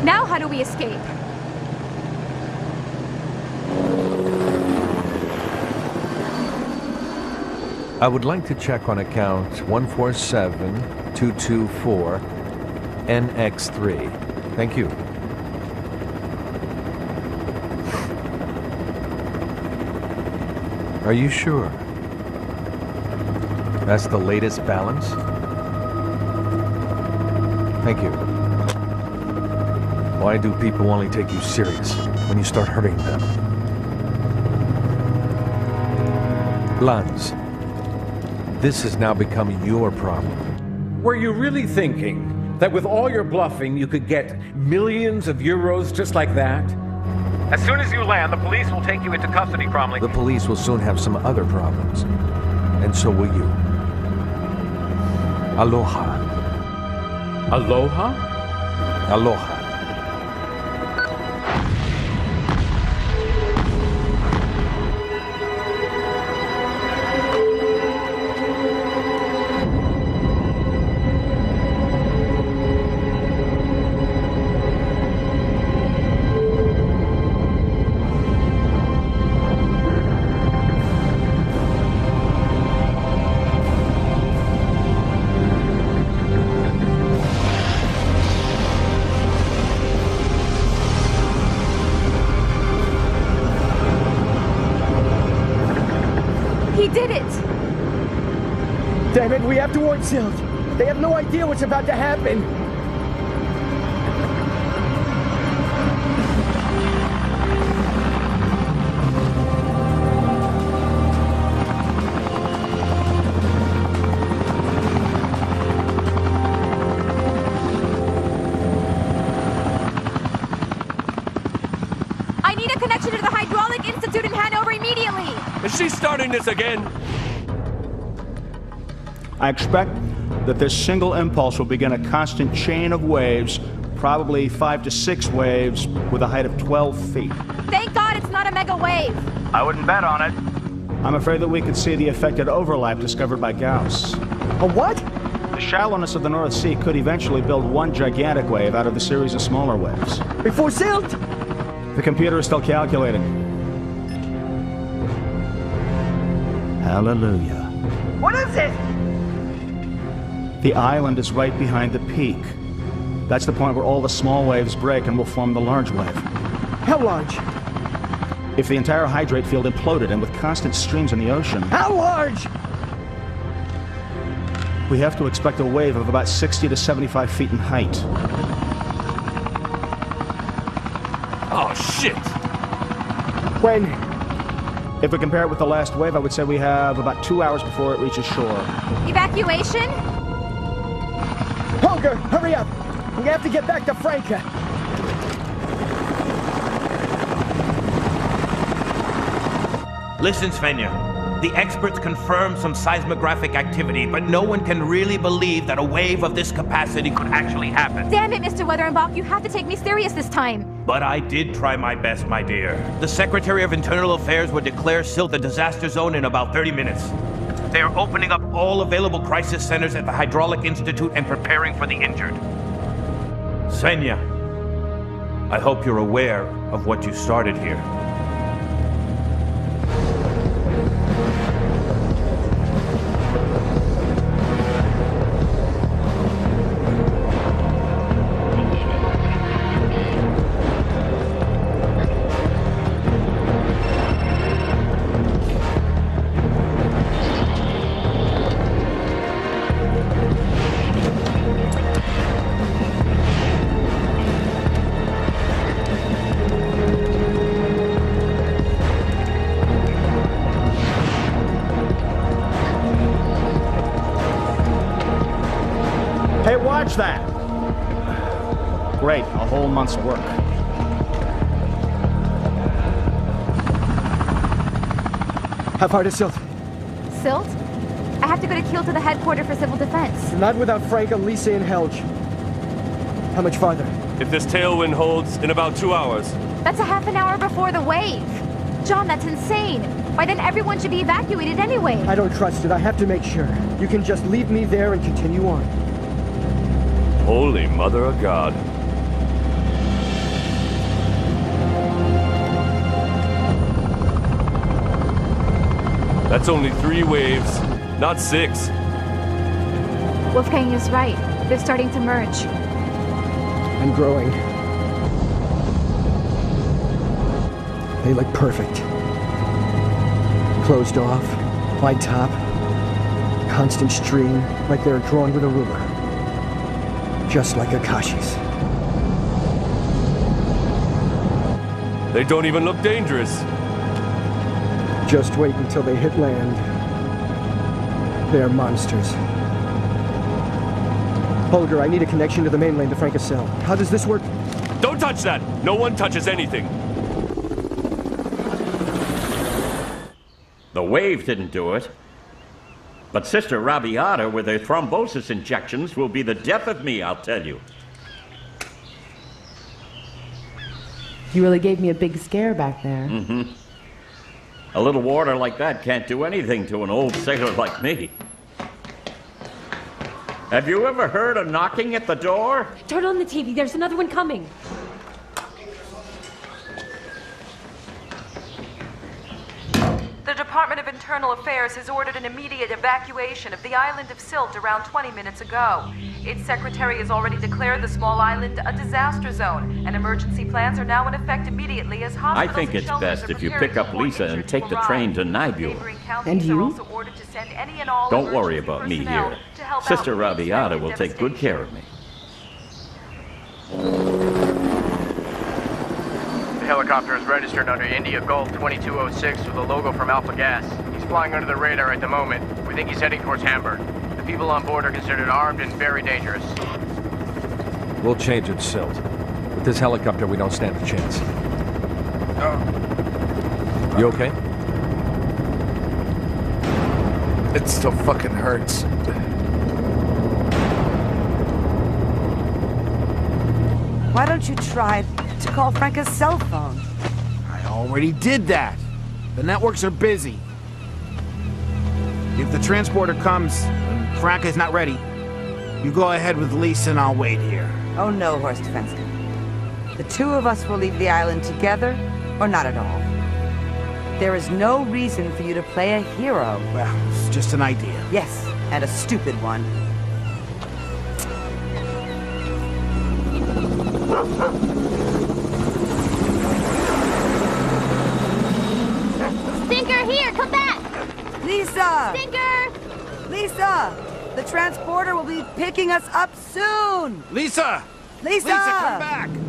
Now how do we escape? I would like to check on account 147224 NX3. Thank you. Are you sure? That's the latest balance? Thank you. Why do people only take you serious when you start hurting them? Lanz, this has now become your problem. Were you really thinking that with all your bluffing you could get millions of euros just like that? As soon as you land, the police will take you into custody, Cromley. The police will soon have some other problems. And so will you. Aloha. Aloha? Aloha. What's about to happen. I need a connection to the Hydraulic Institute in Hanover immediately! Is she starting this again? I expect that this single impulse will begin a constant chain of waves, probably five to six waves, with a height of 12 feet. Thank God it's not a mega wave! I wouldn't bet on it. I'm afraid that we could see the affected overlap discovered by Gauss. A what? The shallowness of the North Sea could eventually build one gigantic wave out of the series of smaller waves. Before Sylt! The computer is still calculating. Hallelujah. The island is right behind the peak. That's the point where all the small waves break and will form the large wave. How large? If the entire hydrate field imploded and with constant streams in the ocean, How large? we have to expect a wave of about 60 to 75 feet in height. Oh, shit! When? If we compare it with the last wave, I would say we have about two hours before it reaches shore. Evacuation? Holger, hurry up! We have to get back to Franca. Listen, Svenja. The experts confirm some seismographic activity, but no one can really believe that a wave of this capacity could actually happen. Damn it, Mr. Weatherenbach, you have to take me serious this time. But I did try my best, my dear. The Secretary of Internal Affairs would declare Sylt a disaster zone in about 30 minutes. They are opening up all available crisis centers at the Hydraulic Institute and preparing for the injured. Svenja, I hope you're aware of what you started here. How far to Sylt? Sylt? I have to go to Kiel to the headquarters for civil defense. Not without Franca, Lisa, and Helge. How much farther? If this tailwind holds, in about two hours. That's a half an hour before the wave. John, that's insane. By then, everyone should be evacuated anyway. I don't trust it. I have to make sure. You can just leave me there and continue on. Holy Mother of God. That's only three waves, not six. Wolfgang is right. They're starting to merge. And growing. They look perfect. Closed off, wide top, constant stream, like they're drawn with a ruler. Just like Akashi's. They don't even look dangerous. Just wait until they hit land. They're monsters. Holger, I need a connection to the mainland to Franca Cell. How does this work? Don't touch that! No one touches anything. The wave didn't do it. But Sister Rabiata with her thrombosis injections will be the death of me, I'll tell you. You really gave me a big scare back there. hmm A little water like that can't do anything to an old sailor like me. Have you ever heard a knocking at the door? Turn on the TV. There's another one coming. The Department of Internal Affairs has ordered an immediate evacuation of the island of Sylt around 20 minutes ago. Its secretary has already declared the small island a disaster zone, and emergency plans are now in effect immediately as I think and it's best if you pick up Lisa and take the train to Niebüll. And you? to send any and all Don't worry about me here. to help out Sister with Rabiata will take good care of me. The helicopter is registered under India Gulf 2206 with a logo from Alpha Gas. He's flying under the radar at the moment. We think he's heading towards Hamburg. The people on board are considered armed and very dangerous. We'll change it, Sylt. With this helicopter, we don't stand a chance. You okay? It still fucking hurts. Why don't you try to call Franca's cell phone? I already did that. The networks are busy. If the transporter comes and Franca's not ready, you go ahead with Lisa and I'll wait here. Oh no, Horst Fenster. The two of us will leave the island together, or not at all. There is no reason for you to play a hero. Well, it's just an idea. Yes, and a stupid one. The transporter will be picking us up soon! Lisa! Lisa! Lisa, come back!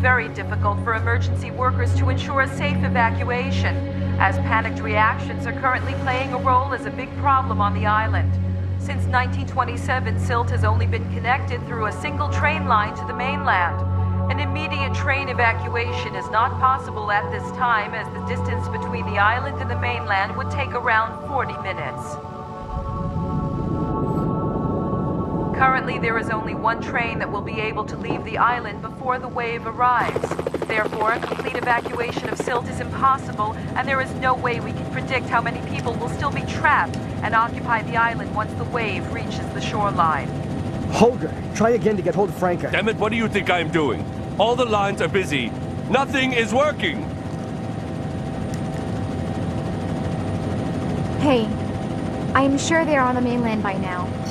Very difficult for emergency workers to ensure a safe evacuation, as panicked reactions are currently playing a role as a big problem on the island. Since 1927, Sylt has only been connected through a single train line to the mainland. An immediate train evacuation is not possible at this time, as the distance between the island and the mainland would take around 40 minutes. Currently, there is only one train that will be able to leave the island before the wave arrives. Therefore, a complete evacuation of Sylt is impossible, and there is no way we can predict how many people will still be trapped and occupy the island once the wave reaches the shoreline. Holger, try again to get hold of Franca. Damn it, what do you think I'm doing? All the lines are busy. Nothing is working. Hey, I'm sure they're on the mainland by now.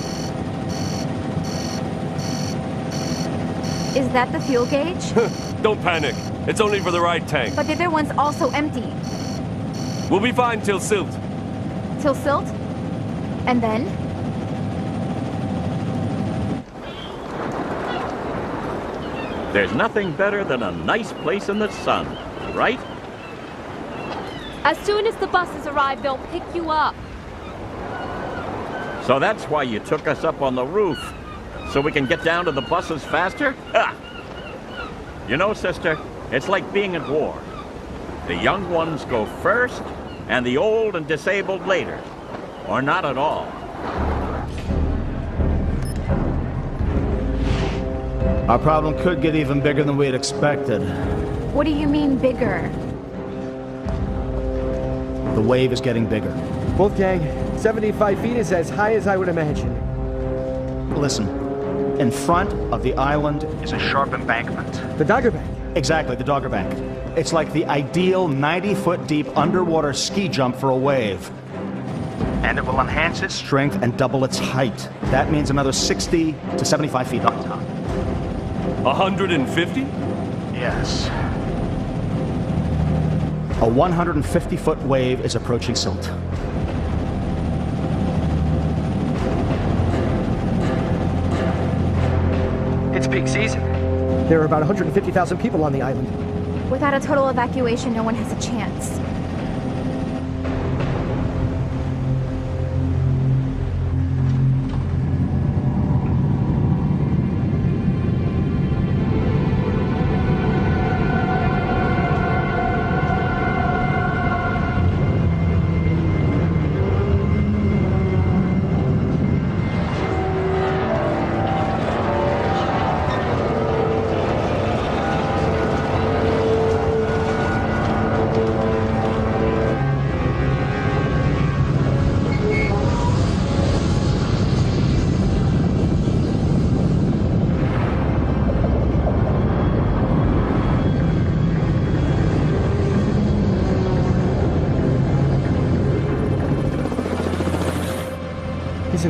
Is that the fuel gauge? [laughs] Don't panic. It's only for the right tank. but the other one's also empty. We'll be fine till Sylt. Till Sylt? And then? There's nothing better than a nice place in the sun, right? As soon as the buses arrive, they'll pick you up. So that's why you took us up on the roof. So we can get down to the buses faster? Ha! You know, sister, it's like being at war. The young ones go first, and the old and disabled later. Or not at all. Our problem could get even bigger than we had expected. What do you mean bigger? The wave is getting bigger. Wolfgang, 75 feet is as high as I would imagine. Listen, in front of the island is a sharp embankment. The Dogger Bank? Exactly, the Dogger Bank. It's like the ideal 90 foot deep underwater ski jump for a wave. And it will enhance its strength and double its height. That means another 60 to 75 feet on top. 150? Yes. A 150 foot wave is approaching Sylt. Peak season. There are about 150,000 people on the island. Without a total evacuation, no one has a chance.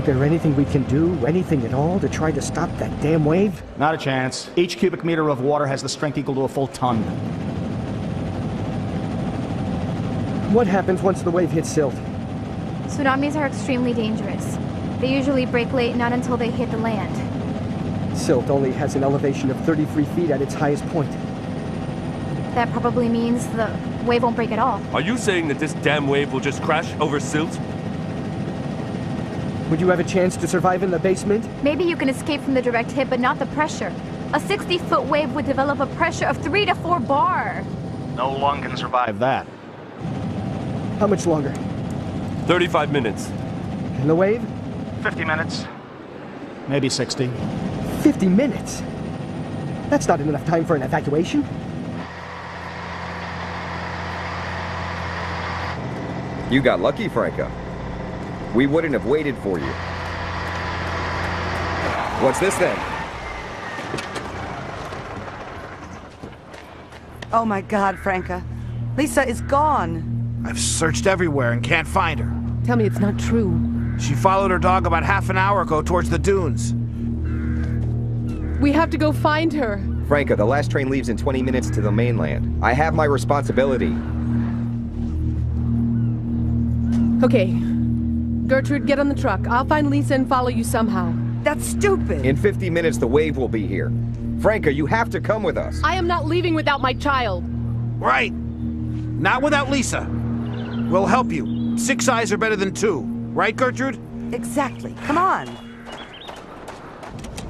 There anything we can do, anything at all, to try to stop that damn wave? Not a chance. Each cubic meter of water has the strength equal to a full ton. What happens once the wave hits Sylt? Tsunamis are extremely dangerous. They usually break late, not until they hit the land. Sylt only has an elevation of 33 feet at its highest point. That probably means the wave won't break at all. Are you saying that this damn wave will just crash over Sylt? Would you have a chance to survive in the basement? Maybe you can escape from the direct hit, but not the pressure. A 60 foot wave would develop a pressure of 3 to 4 bar. No lung can survive that. How much longer? 35 minutes. And the wave? 50 minutes. Maybe 60. 50 minutes? That's not enough time for an evacuation. You got lucky, Franco. We wouldn't have waited for you. What's this then? Oh my god, Franca. Lisa is gone. I've searched everywhere and can't find her. Tell me it's not true. She followed her dog about half an hour ago towards the dunes. We have to go find her. Franca, the last train leaves in 20 minutes to the mainland. I have my responsibility. Okay. Gertrude, get on the truck. I'll find Lisa and follow you somehow. That's stupid. In 50 minutes, the wave will be here. Franca, you have to come with us. I am not leaving without my child. Right. Not without Lisa. We'll help you. Six eyes are better than two. Right, Gertrude? Exactly. Come on.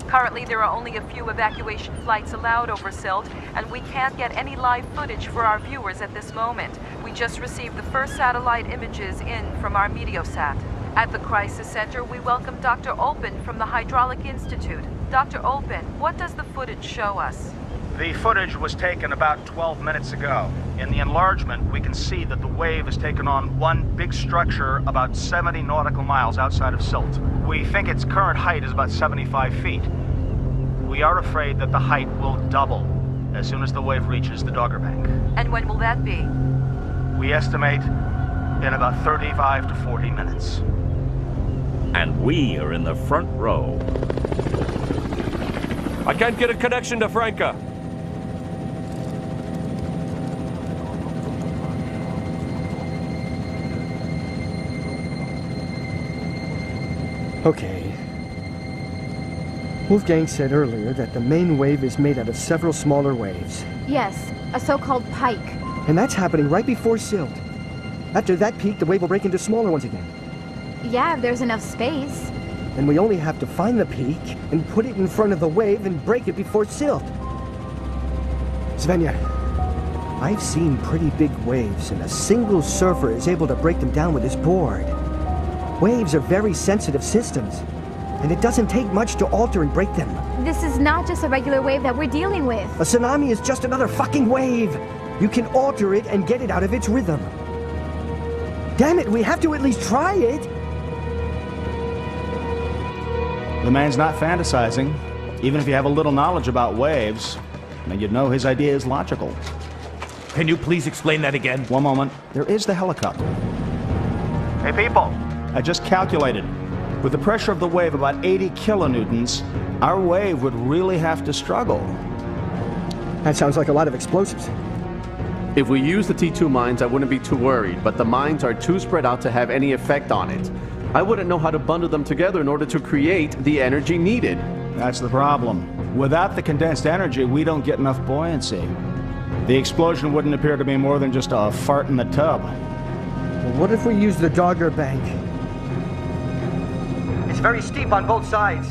Currently, there are only a few evacuation flights allowed over Sylt, and we can't get any live footage for our viewers at this moment. We just received the first satellite images in from our Meteosat. At the Crisis Center, we welcome Dr. Olpin from the Hydraulic Institute. Dr. Olpin, what does the footage show us? The footage was taken about 12 minutes ago. In the enlargement, we can see that the wave has taken on one big structure about 70 nautical miles outside of Sylt. We think its current height is about 75 feet. We are afraid that the height will double as soon as the wave reaches the Dogger Bank. And when will that be? We estimate in about 35 to 40 minutes. And we are in the front row. I can't get a connection to Franca. Okay. Wolfgang said earlier that the main wave is made out of several smaller waves. Yes, a so-called pike. And that's happening right before Sylt. After that peak, the wave will break into smaller ones again. Yeah, if there's enough space. And we only have to find the peak and put it in front of the wave and break it before Sylt. Svenja, I've seen pretty big waves, and a single surfer is able to break them down with his board. Waves are very sensitive systems, and it doesn't take much to alter and break them. This is not just a regular wave that we're dealing with. A tsunami is just another fucking wave. You can alter it and get it out of its rhythm. Damn it, we have to at least try it. The man's not fantasizing. Even if you have a little knowledge about waves, then you'd know his idea is logical. Can you please explain that again? One moment. There is the helicopter. Hey, people. I just calculated. With the pressure of the wave about 80 kilonewtons, our wave would really have to struggle. That sounds like a lot of explosives. If we use the T2 mines, I wouldn't be too worried, but the mines are too spread out to have any effect on it. I wouldn't know how to bundle them together in order to create the energy needed. That's the problem. Without the condensed energy, we don't get enough buoyancy. The explosion wouldn't appear to be more than just a fart in the tub. Well, what if we use the Dogger Bank? It's very steep on both sides.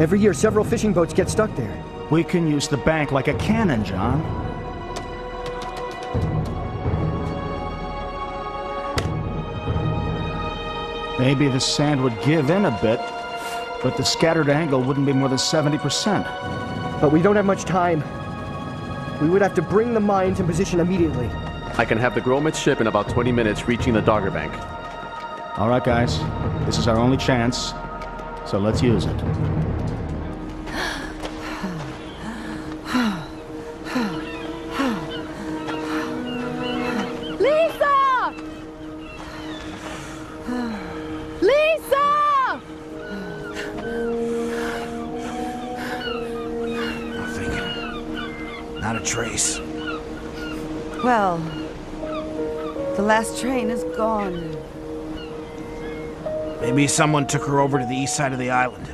Every year, several fishing boats get stuck there. We can use the bank like a cannon, John. Maybe the sand would give in a bit, but the scattered angle wouldn't be more than 70%. But we don't have much time. We would have to bring the mines in position immediately. I can have the Gromit ship in about 20 minutes reaching the Dogger Bank. All right, guys. This is our only chance, so let's use it. Train is gone. Maybe someone took her over to the east side of the island.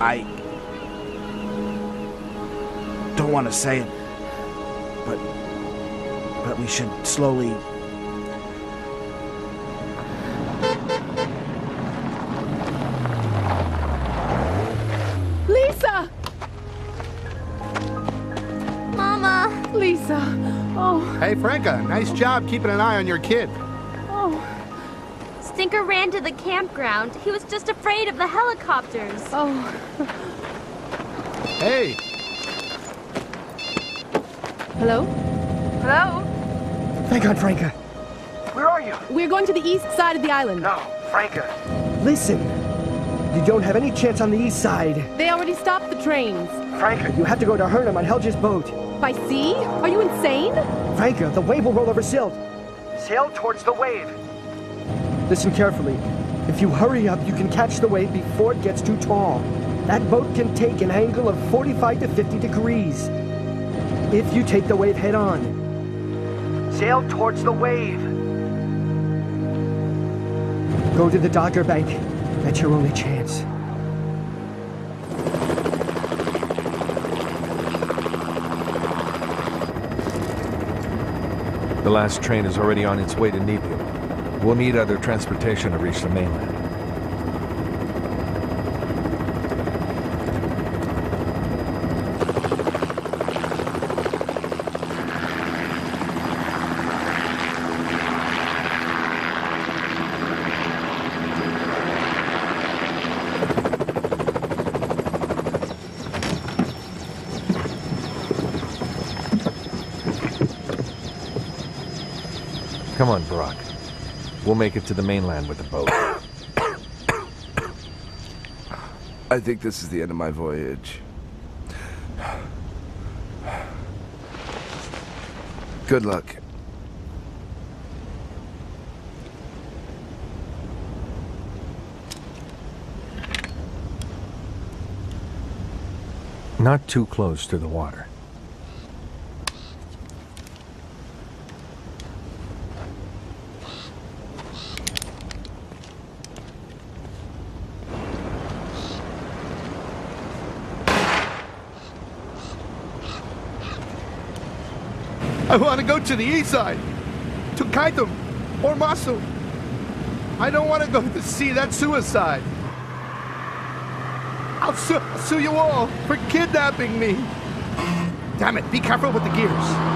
I don't want to say it, but but we should slowly Hey, Franca, nice job keeping an eye on your kid. oh. Stinker ran to the campground. He was just afraid of the helicopters. Oh. Hey, Hello? Hello? Thank God, Franca. Where are you? We're going to the east side of the island. No, Franca. Listen. You don't have any chance on the east side. They already stopped the trains. Franca, you have to go to Hörnum on Helge's boat. By sea? Are you insane? Franca, the wave will roll over Sylt. Sail towards the wave. Listen carefully. If you hurry up, you can catch the wave before it gets too tall. That boat can take an angle of 45 to 50 degrees. If you take the wave head on, sail towards the wave. Go to the Dogger Bank. That's your only chance. The last train is already on its way to Niebüll. We'll need other transportation to reach the mainland. Come on, Brock. We'll make it to the mainland with the boat. I think this is the end of my voyage. Good luck. Not too close to the water. I want to the east side, to Keitum or Morsum. I don't want to go to sea. That's suicide. I'll I'll sue you all for kidnapping me. Damn it! Be careful with the gears.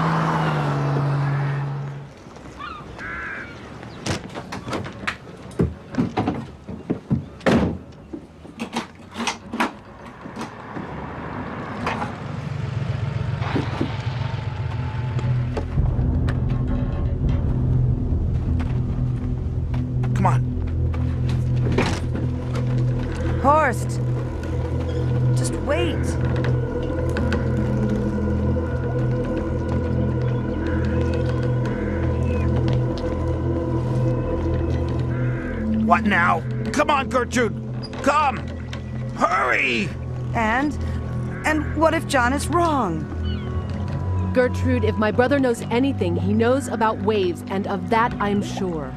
Gertrude. Come. Hurry. And? And what if John is wrong? Gertrude, if my brother knows anything, he knows about waves, and of that I'm sure.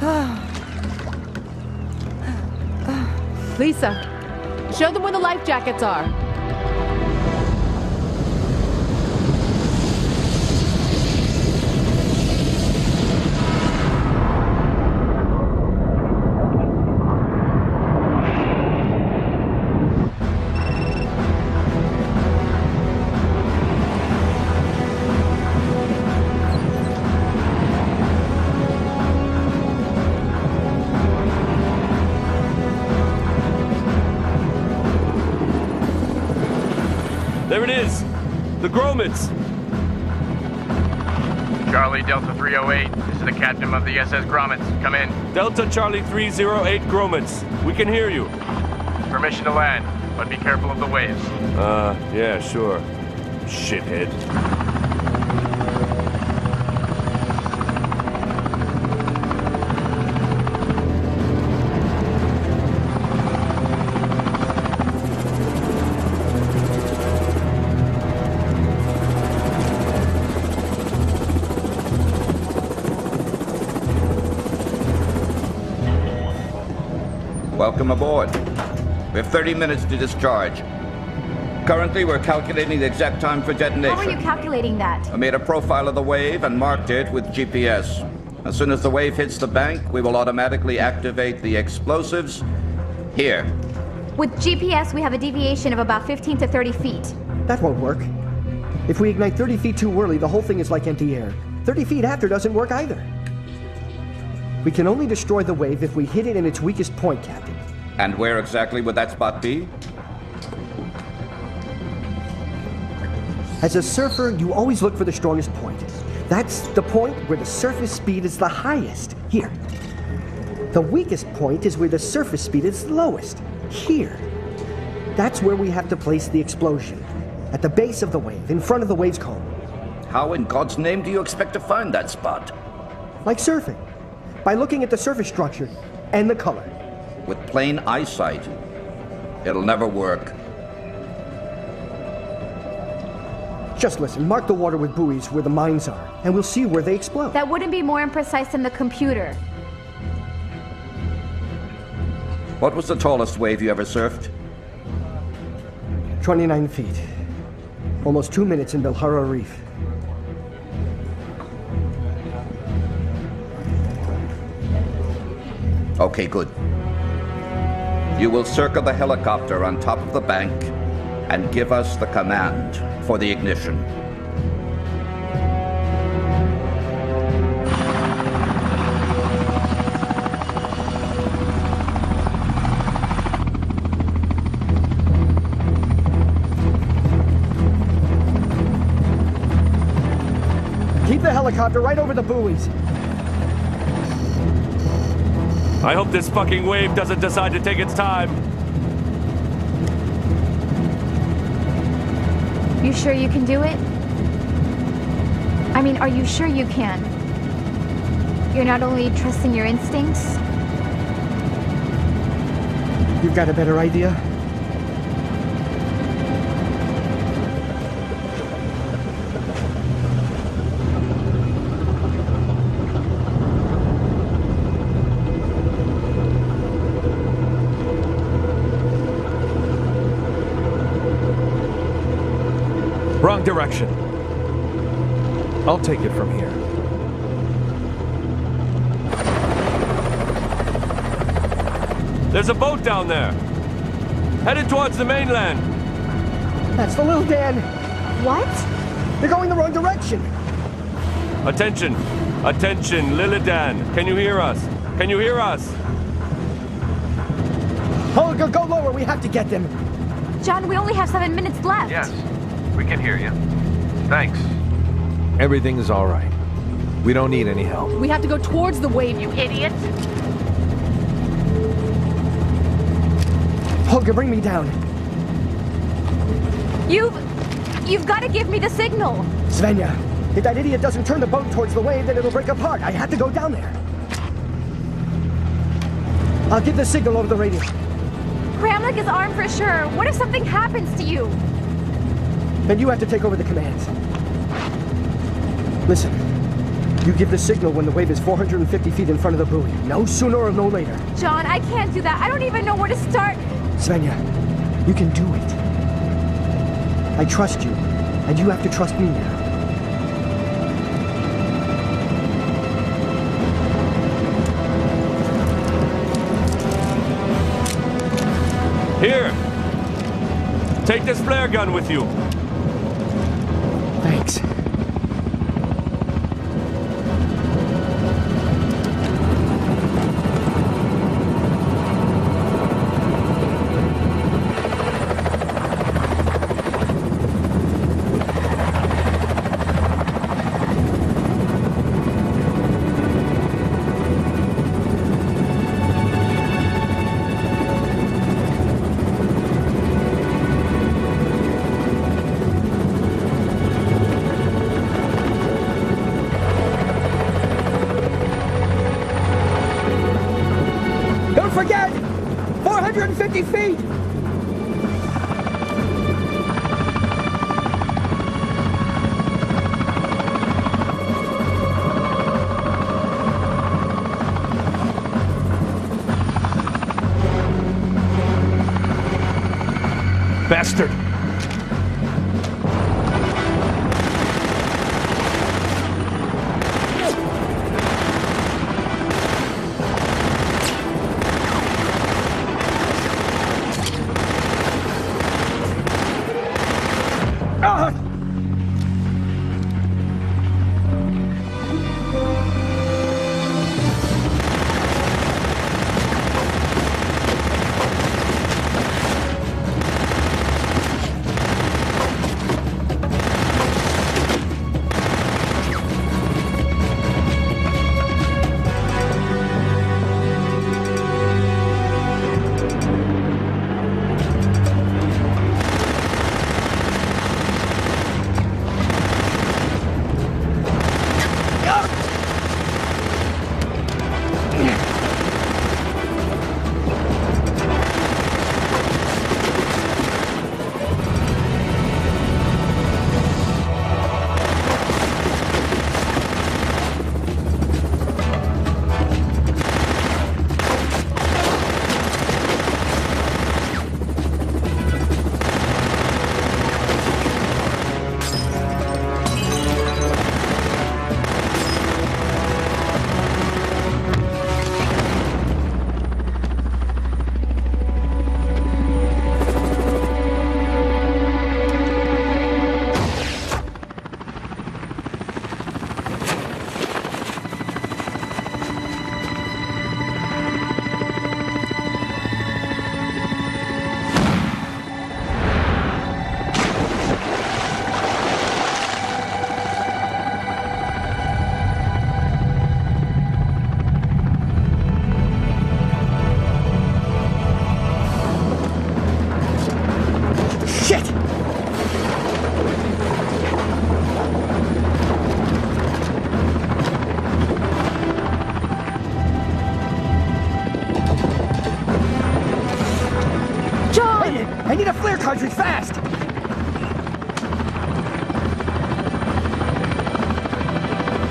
[sighs] [sighs] [sighs] Lisa, show them where the life jackets are. Come in. Delta Charlie 308 Grömitz. We can hear you. Permission to land, but be careful of the waves. Uh, yeah, sure. Shithead. Welcome aboard. We have 30 minutes to discharge. Currently, we're calculating the exact time for detonation. How are you calculating that? I made a profile of the wave and marked it with GPS. As soon as the wave hits the bank, we will automatically activate the explosives here. With GPS, we have a deviation of about 15 to 30 feet. That won't work. If we ignite 30 feet too early, the whole thing is like empty air. 30 feet after doesn't work either. We can only destroy the wave if we hit it in its weakest point, Captain. And where exactly would that spot be? As a surfer, you always look for the strongest point. That's the point where the surface speed is the highest. Here. The weakest point is where the surface speed is the lowest. Here. That's where we have to place the explosion. At the base of the wave, in front of the wave's cone. How in God's name do you expect to find that spot? Like surfing. By looking at the surface structure and the color. With plain eyesight, it'll never work. Just listen, mark the water with buoys where the mines are, and we'll see where they explode. That wouldn't be more imprecise than the computer. What was the tallest wave you ever surfed? 29 feet. Almost two minutes in Bilhara Reef. Okay, good. You will circle the helicopter on top of the bank and give us the command for the ignition. Keep the helicopter right over the buoys. I hope this fucking wave doesn't decide to take its time. You sure you can do it? I mean, are you sure you can? You're not only trusting your instincts, You've got a better idea? Wrong direction. I'll take it from here. There's a boat down there. Headed towards the mainland. That's the little Dan. What? They're going the wrong direction. Attention. Attention, Lilidan. Can you hear us? Can you hear us? Holger, go lower. We have to get them. John, we only have seven minutes left. Yes, we can hear you. Thanks. Everything is all right. We don't need any help. We have to go towards the wave, you idiot! Holger, bring me down. You've... You've got to give me the signal. Svenja, if that idiot doesn't turn the boat towards the wave, then it'll break apart. I have to go down there. I'll give the signal over the radio. Kramlik is armed for sure. What if something happens to you? Then you have to take over the commands. Listen, you give the signal when the wave is 450 feet in front of the buoy. No sooner or no later. John, I can't do that. I don't even know where to start. Svenja, you can do it. I trust you, and you have to trust me now. Here. Take this flare gun with you.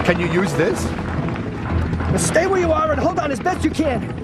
Can you use this? Stay where you are and hold on as best you can.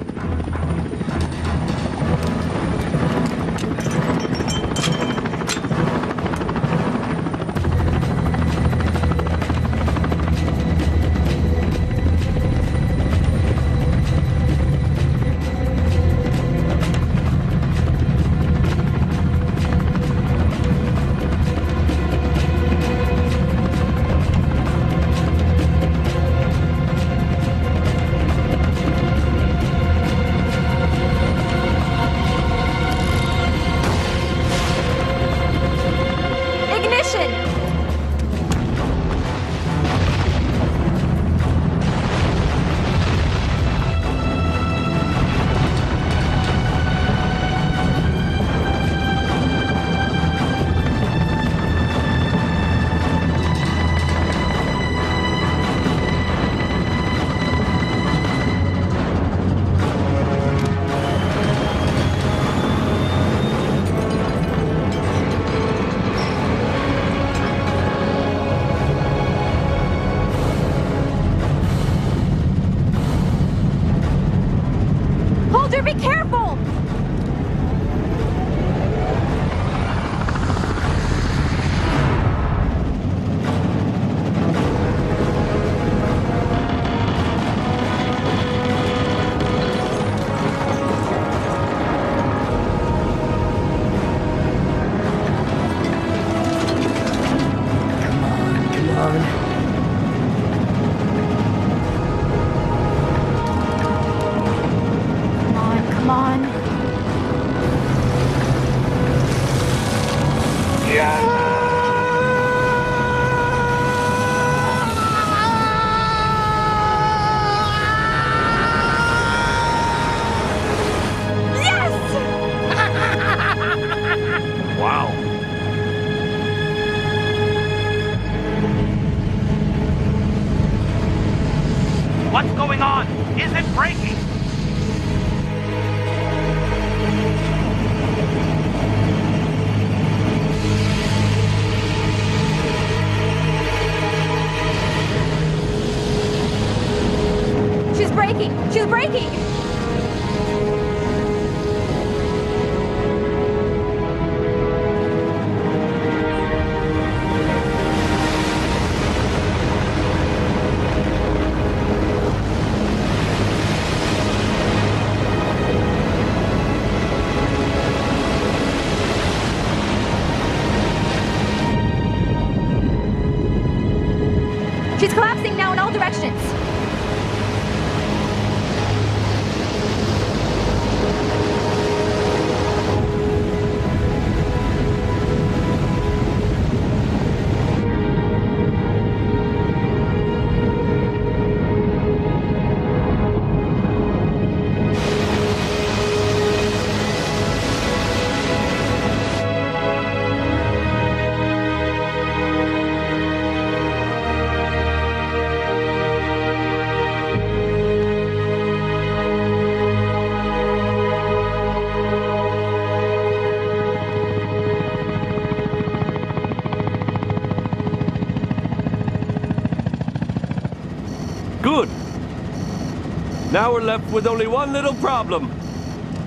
Now we're left with only one little problem.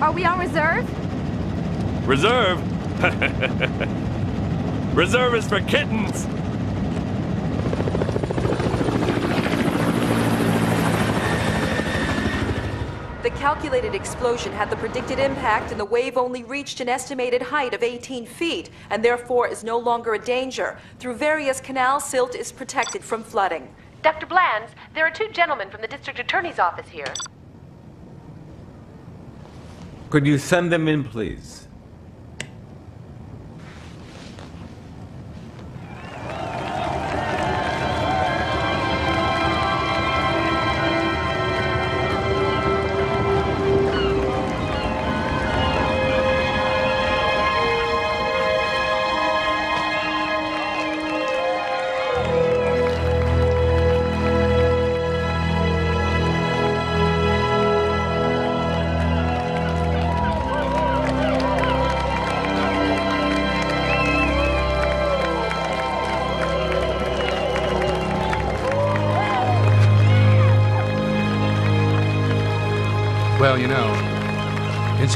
Are we on reserve? Reserve? [laughs] Reserve is for kittens. The calculated explosion had the predicted impact, and the wave only reached an estimated height of 18 feet, and therefore is no longer a danger. Through various canals, Sylt is protected from flooding. Dr. Blands, there are two gentlemen from the district attorney's office here. Could you send them in, please?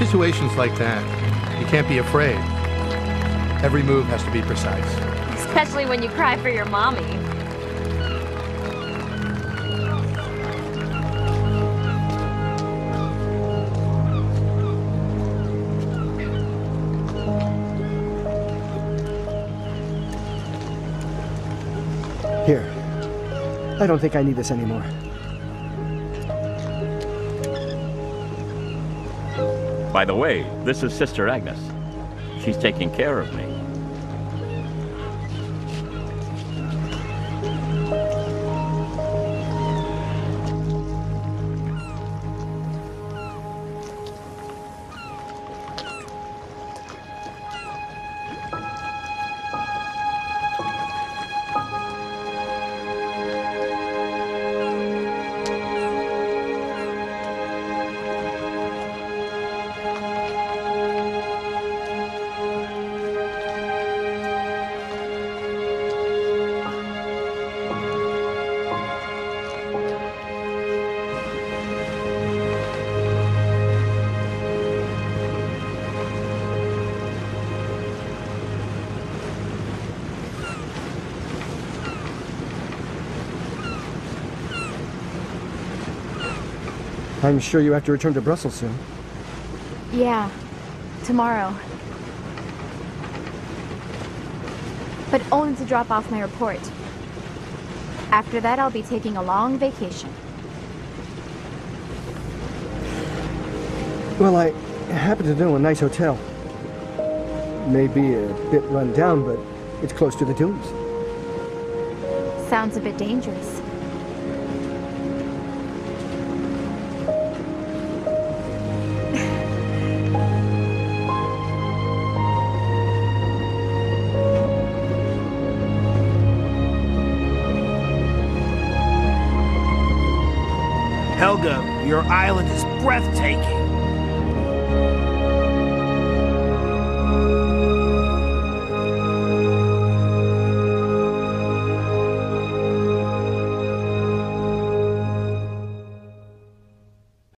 Situations like that, you can't be afraid. Every move has to be precise. Especially when you cry for your mommy. Here. I don't think I need this anymore. By the way, this is Sister Agnes. She's taking care of me. I'm sure you have to return to Brussels soon. Yeah, tomorrow. But only to drop off my report. After that, I'll be taking a long vacation. Well, I happen to know a nice hotel. Maybe a bit run down, but it's close to the dunes. Sounds a bit dangerous. Your island is breathtaking.